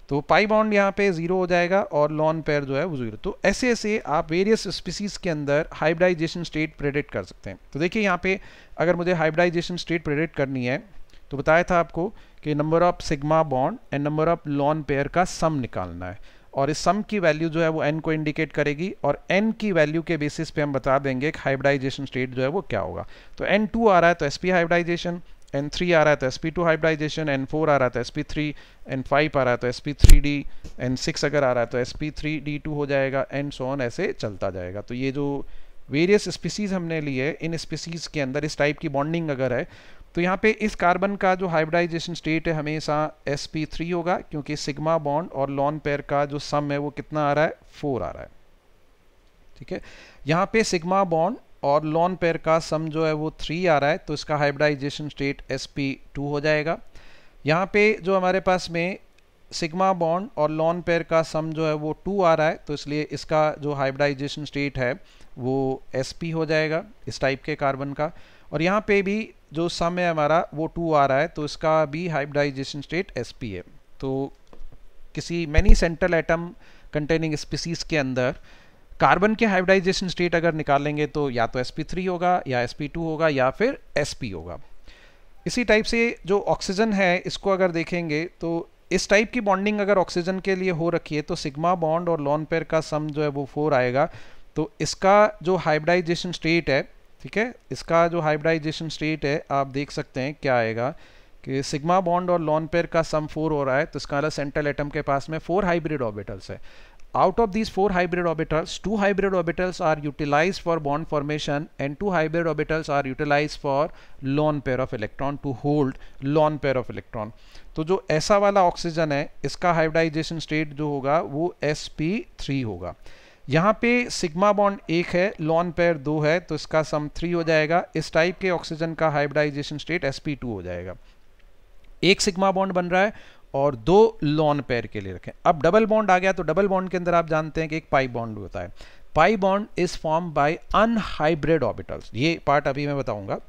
तो पाई बॉन्ड यहाँ पे ज़ीरो हो जाएगा और लॉन पेयर जो है वो ज़ीरो। तो ऐसे ऐसे आप वेरियस स्पीसीज के अंदर हाइब्रिडाइजेशन स्टेट प्रेडिक्ट कर सकते हैं। तो देखिए यहाँ पे अगर मुझे हाइब्रिडाइजेशन स्टेट प्रेडिक्ट करनी है तो बताया था आपको कि number of sigma bond and number of lone pair का सम निकालना है। और इस सम की वैल्यू जो है वो एन को इंडिकेट करेगी और एन की वैल्यू के बेसिस पे हम बता देंगे कि हाइब्रिडाइजेशन स्टेट जो है वो क्या होगा। तो एन टू आ रहा है तो S P hybridization N three आ रहा है तो S P two hybridization N four आ रहा है तो S P three N five आ रहा है तो S P three D N six अगर आ रहा है तो S P three D two हो जाएगा एंड सो ऑन ऐसे चलता जाएगा। तो ये जो वेरियस स्पीसीज हमने लिए इन स्पीसीज के अंदर, इस टाइप की बॉन्डिंग अगर है तो यहाँ पे इस कार्बन का जो हाइब्रिडाइजेशन स्टेट है, हमेशा sp3 होगा, क्योंकि सिग्मा बॉन्ड और लॉन पेयर का जो सम है, वो कितना आ रहा है? फोर आ रहा है। ठीक है? यहाँ पे सिग्मा बॉन्ड और लॉन पेयर का सम जो है वो थ्री आ रहा है तो इसका हाइब्रिडाइजेशन स्टेट sp2 हो जाएगा। यहाँ पे जो हमारे पास में सिग्मा बॉन्ड और लॉन पेयर का सम जो है वो टू आ रहा है तो इसलिए इसका जो हाइब्रिडाइजेशन स्टेट है वो sp हो जाएगा इस टाइप के कार्बन का। और यहाँ पे भी जो सम है हमारा वो टू आ रहा है तो इसका भी हाइब्रिडाइजेशन स्टेट एस पी है। तो किसी many central atom containing species के अंदर कार्बन के हाइब्रिडाइजेशन स्टेट अगर निकालेंगे तो या तो sp3 होगा, या sp2 होगा, या फिर sp होगा। इसी टाइप से जो ऑक्सीजन है, इसको अगर देखेंगे तो इस टाइप की बॉन्डिंग अगर ऑक्सीजन के लिए हो रखी है तो सिग्मा बॉन्ड और लॉन पेयर का सम जो है वो फोर आएगा। तो इसका जो हाइब्रिडाइजेशन स्टेट है, ठीक है? इसका जो हाइब्रिडाइजेशन स्टेट है, आप देख सकते हैं क्या आएगा कि सिग्मा बॉन्ड और लॉन पेयर का सम फोर हो रहा है तो इसका मतलब सेंट्रल एटम के पास में फोर हाइब्रिड ऑर्बिटल्स है। Out of these four hybrid orbitals two hybrid orbitals are utilized for bond formation and two hybrid orbitals are utilized for lone pair of electron to hold lone pair of electron तो जो ऐसा वाला ऑक्सीजन है इसका हाइब्रिडाइजेशन स्टेट जो होगा वो sp3 होगा यहाँ पे सिग्मा बॉन्ड एक है लॉन पेयर दो है तो इसका सम थ्री हो जाएगा इस टाइप के ऑक्सीजन का हाइब्रिडाइजेशन स्टेट sp2 हो जाएगा एक सिग्मा बॉन्ड बन रहा है और दो लॉन पेयर के लिए रखें। अब डबल बॉन्ड आ गया तो डबल बॉन्ड के अंदर आप जानते हैं कि एक पाई बॉन्ड होता है। Pi bond is form by unhybrid orbitals ये पार्ट अभी मैं बताऊँगा।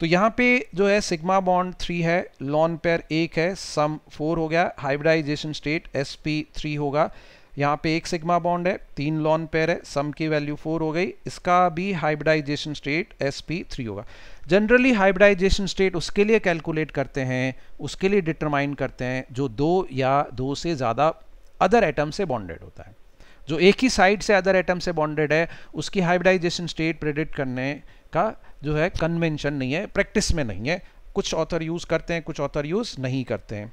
तो यहाँ पे जो है सिग्मा बॉन्ड थ्री है लॉन पेयर एक है सम फोर हो गया हाइब्रिडाइजेशन स्टेट एस पी होगा। यहाँ पे एक सिग्मा बॉन्ड है, तीन लॉन पेयर है सम की वैल्यू फोर हो गई। इसका भी हाइब्रिडाइजेशन स्टेट एस पी होगा। जनरली हाइब्रिडाइजेशन स्टेट उसके लिए कैलकुलेट करते हैं, उसके लिए डिटरमाइन करते हैं, जो दो या दो से ज़्यादा अदर एटम से बॉन्डेड होता है। जो एक ही साइड से अदर एटम से बॉन्डेड है, उसकी हाइब्रिडाइजेशन स्टेट प्रेडिक्ट करने का जो है कन्वेंशन नहीं है प्रैक्टिस में नहीं है। कुछ ऑथर यूज़ करते हैं, कुछ ऑथर यूज़ नहीं करते हैं।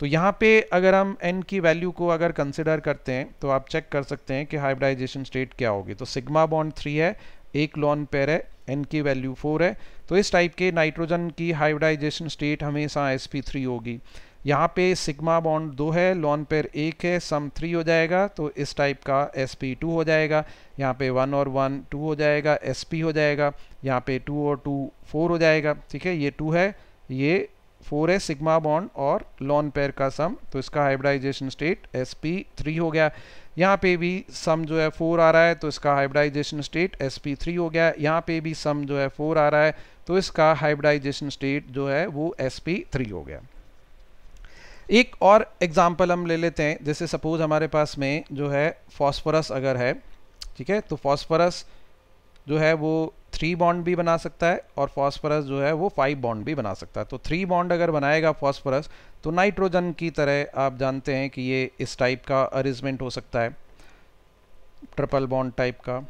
तो यहाँ पे अगर हम n की वैल्यू को अगर कंसिडर करते हैं तो आप चेक कर सकते हैं कि हाइब्रिडाइजेशन स्टेट क्या होगी। तो सिग्मा बॉन्ड थ्री है, एक लॉन पेयर है, n की वैल्यू फोर है तो इस टाइप के नाइट्रोजन की हाइब्रिडाइजेशन स्टेट हमेशा sp3 होगी। यहाँ पे सिग्मा बॉन्ड दो है लॉन पेयर एक है सम थ्री हो जाएगा तो इस टाइप का sp2 हो जाएगा। यहाँ पे वन और वन टू हो जाएगा sp हो जाएगा। यहाँ पे टू और टू फोर हो जाएगा, ठीक है? ये टू है, ये फोर है सिग्मा बॉन्ड और लॉन पेयर का सम तो इसका hybridization state S P three हो गया। यहाँ पे भी सम जो है फोर आ रहा है तो इसका hybridization state S P three हो गया। यहाँ पे भी सम जो है फोर आ रहा है तो इसका हाइब्रिडाइजेशन स्टेट जो है वो एस हो गया। एक और एग्ज़ाम्पल हम ले लेते हैं। जैसे सपोज़ हमारे पास में जो है फॉस्फोरस अगर है, ठीक है? तो फॉस्फोरस जो है वो थ्री बॉन्ड भी बना सकता है और फॉस्फोरस जो है वो फाइव बॉन्ड भी बना सकता है। तो थ्री बॉन्ड अगर बनाएगा फॉस्फोरस तो नाइट्रोजन की तरह आप जानते हैं कि ये इस टाइप का अरेंजमेंट हो सकता है ट्रिपल बॉन्ड टाइप का।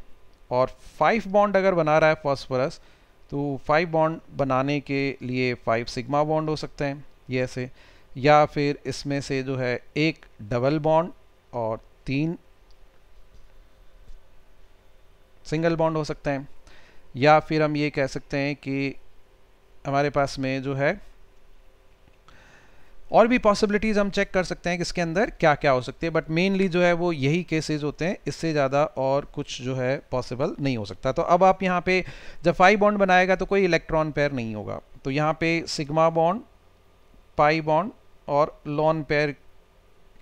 और फाइव बॉन्ड अगर बना रहा है फॉस्फोरस तो फाइव बॉन्ड बनाने के लिए फाइव सिग्मा बॉन्ड हो सकते हैं, ये ऐसे। या फिर इसमें से जो है एक डबल बॉन्ड और तीन सिंगल बॉन्ड हो सकते हैं। या फिर हम ये कह सकते हैं कि हमारे पास में जो है और भी पॉसिबिलिटीज़ हम चेक कर सकते हैं कि इसके अंदर क्या क्या हो सकती है बट मेनली जो है वो यही केसेस होते हैं, इससे ज़्यादा और कुछ जो है पॉसिबल नहीं हो सकता। तो अब आप यहाँ पे, जब फाइव बॉन्ड बनाएगा तो कोई इलेक्ट्रॉन पेयर नहीं होगा। तो यहाँ पे सिग्मा बॉन्ड पाई बॉन्ड और लॉन पेयर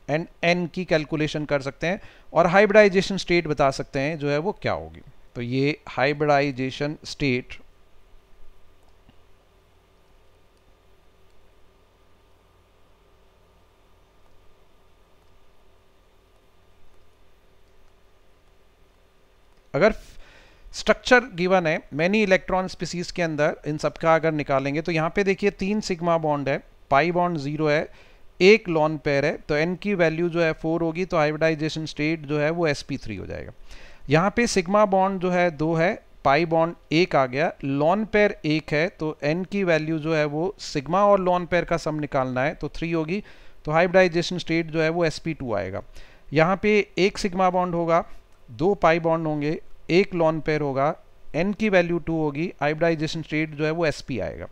एंड एन की कैलकुलेशन कर सकते हैं और हाइब्रिडाइजेशन स्टेट बता सकते हैं जो है वो क्या होगी। तो ये हाइब्रिडाइजेशन स्टेट अगर स्ट्रक्चर गिवन है मैनी इलेक्ट्रॉन स्पीसीज के अंदर, इन सबका अगर निकालेंगे तो यहाँ पे देखिए तीन सिग्मा बॉन्ड है पाई बॉन्ड ज़ीरो है, एक लॉन पेयर है तो एन की वैल्यू जो है फोर होगी तो हाइब्रिडाइजेशन स्टेट जो है वो एस पी थ्री हो जाएगा। यहाँ पे सिग्मा बॉन्ड जो है दो है पाई बॉन्ड एक आ गया लॉन पेयर एक है तो एन की वैल्यू जो है वो सिग्मा और लॉन पेयर का सम निकालना है तो थ्री होगी तो हाइब्रिडाइजेशन स्टेट जो है वो एस आएगा। यहाँ पे एक सिग्मा बॉन्ड होगा दो पाई बॉन्ड होंगे, एक लॉन पेयर होगा एन की वैल्यू टू होगी हाइब्रिडाइजेशन स्टेट जो है वो एस पी आएगा।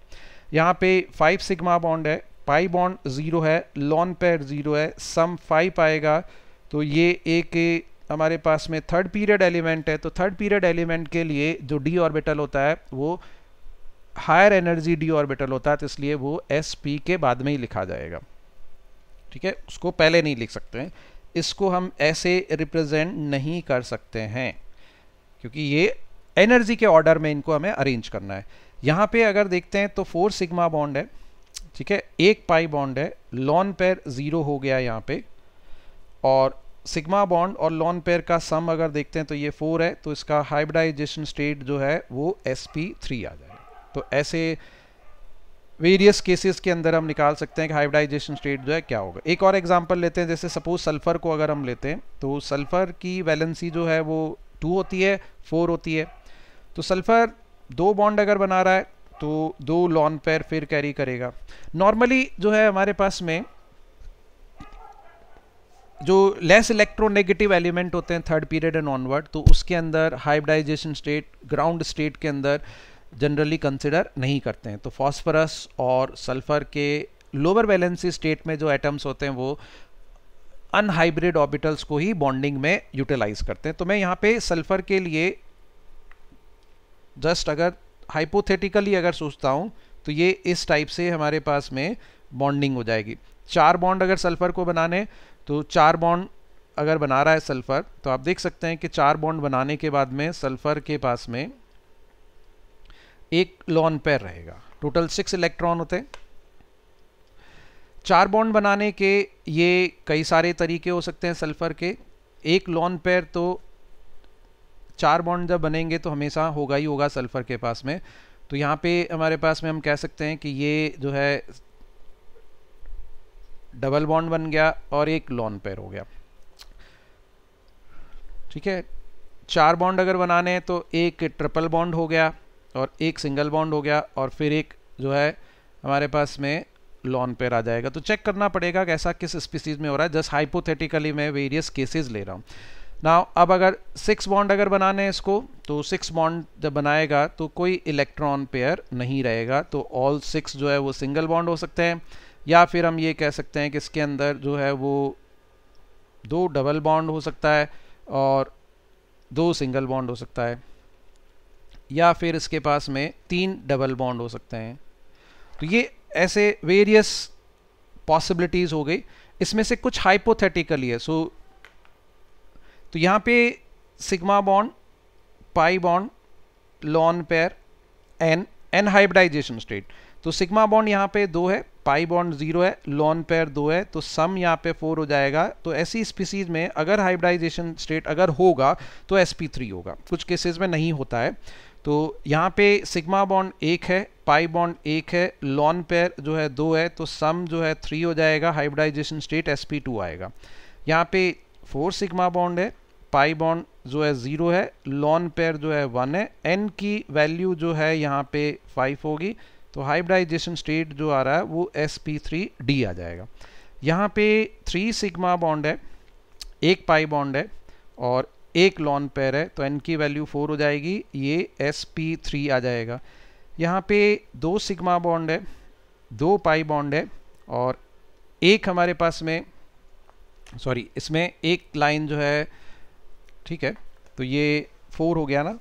यहाँ पे फाइव सिग्मा बॉन्ड है, पाई बॉन्ड ज़ीरो है, लॉन पेयर ज़ीरो है सम फाइव आएगा तो ये एक हमारे पास में थर्ड पीरियड एलिमेंट है तो थर्ड पीरियड एलिमेंट के लिए जो डी ऑर्बिटल होता है, वो हायर एनर्जी डी ऑर्बिटल होता है तो इसलिए वो एस पी के बाद में ही लिखा जाएगा। ठीक है? उसको पहले नहीं लिख सकते हैं। इसको हम ऐसे रिप्रेजेंट नहीं कर सकते हैं, क्योंकि ये एनर्जी के ऑर्डर में इनको हमें अरेंज करना है। यहाँ पे अगर देखते हैं तो फोर सिग्मा बॉन्ड है, ठीक है, एक पाई बॉन्ड है, लॉन पेयर ज़ीरो हो गया यहाँ पे, और सिग्मा बॉन्ड और लॉन पेयर का सम अगर देखते हैं तो ये फोर है तो इसका हाइब्रिडाइजेशन स्टेट जो है वो एस पी थ्री आ जाएगा। तो ऐसे वेरियस केसेस के अंदर हम निकाल सकते हैं कि हाइब्रिडाइजेशन स्टेट जो है क्या होगा। एक और एग्जांपल लेते हैं, जैसे सपोज़ सल्फ़र को अगर हम लेते हैं तो सल्फ़र की वैलेंसी जो है वो टू होती है फोर होती है। तो सल्फ़र दो बॉन्ड अगर बना रहा है तो दो लॉन पेयर फिर कैरी करेगा। नॉर्मली जो है हमारे पास में जो लेस इलेक्ट्रोनेगेटिव एलिमेंट होते हैं थर्ड पीरियड एंड ऑनवर्ड तो उसके अंदर हाइब्रिडाइजेशन स्टेट ग्राउंड स्टेट के अंदर जनरली कंसिडर नहीं करते हैं। तो फॉस्फरस और सल्फ़र के लोअर वैलेंसी स्टेट में जो एटम्स होते हैं, वो अनहाइब्रिड ऑर्बिटल्स को ही बॉन्डिंग में यूटिलाइज करते हैं। तो मैं यहाँ पे सल्फ़र के लिए जस्ट अगर हाइपोथेटिकली अगर सोचता हूँ तो ये इस टाइप से हमारे पास में बॉन्डिंग हो जाएगी। चार बॉन्ड अगर सल्फ़र को बनाने तो चार बॉन्ड अगर बना रहा है सल्फ़र तो आप देख सकते हैं कि चार बॉन्ड बनाने के बाद में सल्फ़र के पास में एक लॉन पेयर रहेगा। टोटल सिक्स इलेक्ट्रॉन होते हैं। चार बॉन्ड बनाने के ये कई सारे तरीके हो सकते हैं सल्फ़र के। एक लॉन पेयर तो चार बॉन्ड जब बनेंगे तो हमेशा होगा ही होगा सल्फ़र के पास में। तो यहाँ पे हमारे पास में हम कह सकते हैं कि ये जो है डबल बॉन्ड बन गया और एक लॉन पेयर हो गया। ठीक है? चार बॉन्ड अगर बनाने हैं तो एक ट्रिपल बॉन्ड हो गया। और एक सिंगल बॉन्ड हो गया और फिर एक जो है हमारे पास में लॉन पेयर आ जाएगा। तो चेक करना पड़ेगा कि ऐसा किस स्पीसीज में हो रहा है। जस्ट हाइपोथेटिकली मैं वेरियस केसेस ले रहा हूँ। ना अब अगर सिक्स बॉन्ड अगर बनाने इसको तो सिक्स बॉन्ड जब बनाएगा तो कोई इलेक्ट्रॉन पेयर नहीं रहेगा। तो ऑल सिक्स जो है वो सिंगल बॉन्ड हो सकते हैं। या फिर हम ये कह सकते हैं कि इसके अंदर जो है वो दो डबल बॉन्ड हो सकता है और दो सिंगल बॉन्ड हो सकता है। या फिर इसके पास में तीन डबल बॉन्ड हो सकते हैं। तो ये ऐसे वेरियस पॉसिबिलिटीज हो गई इसमें से कुछ हाइपोथेटिकली है। सो so, तो यहाँ पे sigma bond pi bond lone pair N N hybridization state तो सिग्मा बॉन्ड यहाँ पे दो है पाई बॉन्ड ज़ीरो है लॉन पेयर दो है। तो सम यहाँ पे फोर हो जाएगा। तो ऐसी स्पीसीज में अगर हाइब्रिडाइजेशन स्टेट अगर होगा तो एस थ्री होगा। कुछ केसेस में नहीं होता है। तो यहाँ पे सिग्मा बॉन्ड एक है पाई बॉन्ड एक है लॉन पेयर जो है दो है तो सम जो है थ्री हो जाएगा hybridization state S P two आएगा। यहाँ पे फोर सिग्मा बॉन्ड है पाई बॉन्ड जो है ज़ीरो है लॉन पेयर जो है वन है एन की वैल्यू जो है यहाँ पे फाइव होगी तो हाइब्रिडाइजेशन स्टेट जो आ रहा है, वो एस पी थ्री डी आ जाएगा। यहाँ पे थ्री सिग्मा बॉन्ड है, एक पाई बॉन्ड है, और एक लॉन पेयर है तो एन की वैल्यू फोर हो जाएगी, ये एस पी थ्री आ जाएगा। यहाँ पे दो सिग्मा बॉन्ड है, दो पाई बॉन्ड है, और एक हमारे पास में सॉरी इसमें एक लाइन जो है, ठीक है तो ये फोर हो गया ना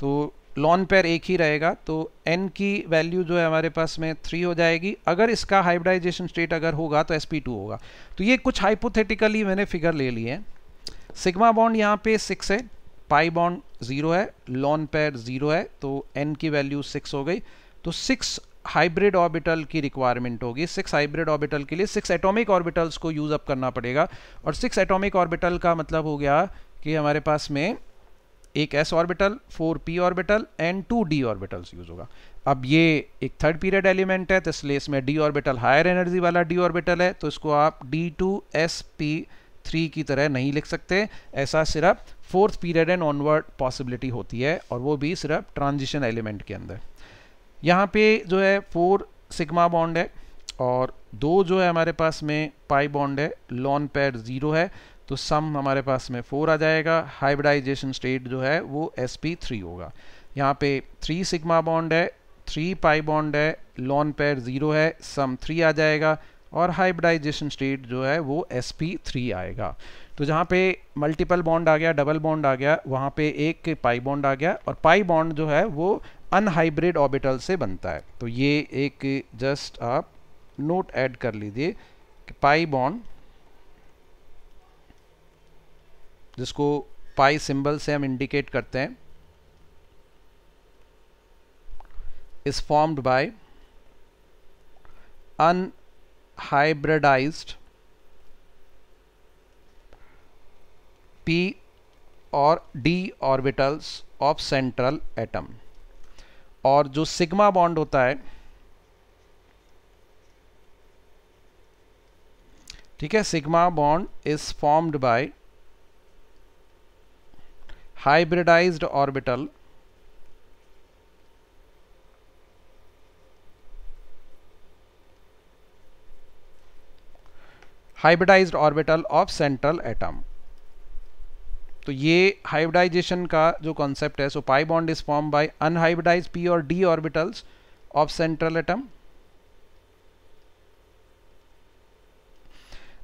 तो लॉन पेयर एक ही रहेगा तो एन की वैल्यू जो है हमारे पास में थ्री हो जाएगी। अगर इसका हाइब्रिडाइजेशन स्टेट अगर होगा तो एस पी टू होगा। तो ये कुछ हाइपोथेटिकली मैंने फिगर ले लिए हैं। सिग्मा बॉन्ड यहाँ पे सिक्स है पाई बॉन्ड ज़ीरो है लॉन पेयर ज़ीरो है तो एन की वैल्यू सिक्स हो गई। तो सिक्स हाइब्रिड ऑर्बिटल की रिक्वायरमेंट होगी। सिक्स हाइब्रिड ऑर्बिटल के लिए सिक्स एटॉमिक ऑर्बिटल्स को यूज़ अप करना पड़ेगा। और सिक्स एटॉमिक ऑर्बिटल का मतलब हो गया कि हमारे पास में एक S orbital four P orbital and two D orbitals use होगा। अब ये एक थर्ड पीरियड एलिमेंट है तो इसलिए इसमें डी ऑर्बिटल हायर एनर्जी वाला डी ऑर्बिटल है तो इसको आप D two S P three की तरह नहीं लिख सकते। ऐसा सिर्फ़ fourth period and onward possibility होती है और वो भी सिर्फ़ ट्रांजिशन एलिमेंट के अंदर। यहाँ पे जो है फोर सिग्मा बॉन्ड है और दो जो है हमारे पास में पाई बॉन्ड है लॉन पेयर ज़ीरो है तो सम हमारे पास में फोर आ जाएगा। हाइब्रिडाइजेशन स्टेट जो है वो एस पी थ्री होगा। यहाँ पे थ्री सिग्मा बॉन्ड है थ्री पाई बॉन्ड है लॉन पेयर ज़ीरो है सम थ्री आ जाएगा। और हाइब्रिडाइजेशन स्टेट जो है वो एस पी थ्री आएगा। तो जहाँ पे मल्टीपल बॉन्ड आ गया डबल बॉन्ड आ गया, वहाँ पे एक पाई बॉन्ड आ गया और पाई बॉन्ड जो है वो अनहाइब्रिड ऑर्बिटल से बनता है। तो ये एक जस्ट आप नोट ऐड कर लीजिए कि पाई बॉन्ड जिसको पाई सिंबल से हम इंडिकेट करते हैं is formed by un hybridized, p और d orbitals of central atom और जो सिग्मा बॉन्ड होता है, ठीक है sigma bond is formed by hybridized orbital hybridized orbital of central atom तो ये हाइब्रिडाइजेशन का जो कॉन्सेप्ट है so pi bond is form by unhybridize P और D orbitals of central atom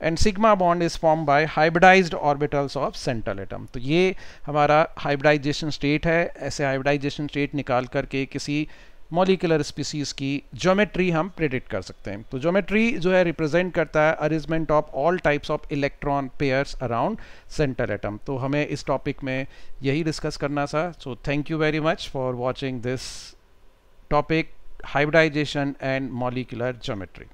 and sigma bond is form by hybridized orbitals of central atom तो ये हमारा हाइब्रिडाइजेशन स्टेट है। ऐसे हाइब्रिडाइजेशन स्टेट निकाल करके किसी मॉलिकुलर स्पीसीज की ज्योमेट्री हम प्रिडिक्ट कर सकते हैं। तो ज्योमेट्री जो है रिप्रेजेंट करता है arrangement of all types of electron pairs around center atom. तो हमें इस टॉपिक में यही डिस्कस करना था। So thank you very much for watching this topic hybridization and molecular geometry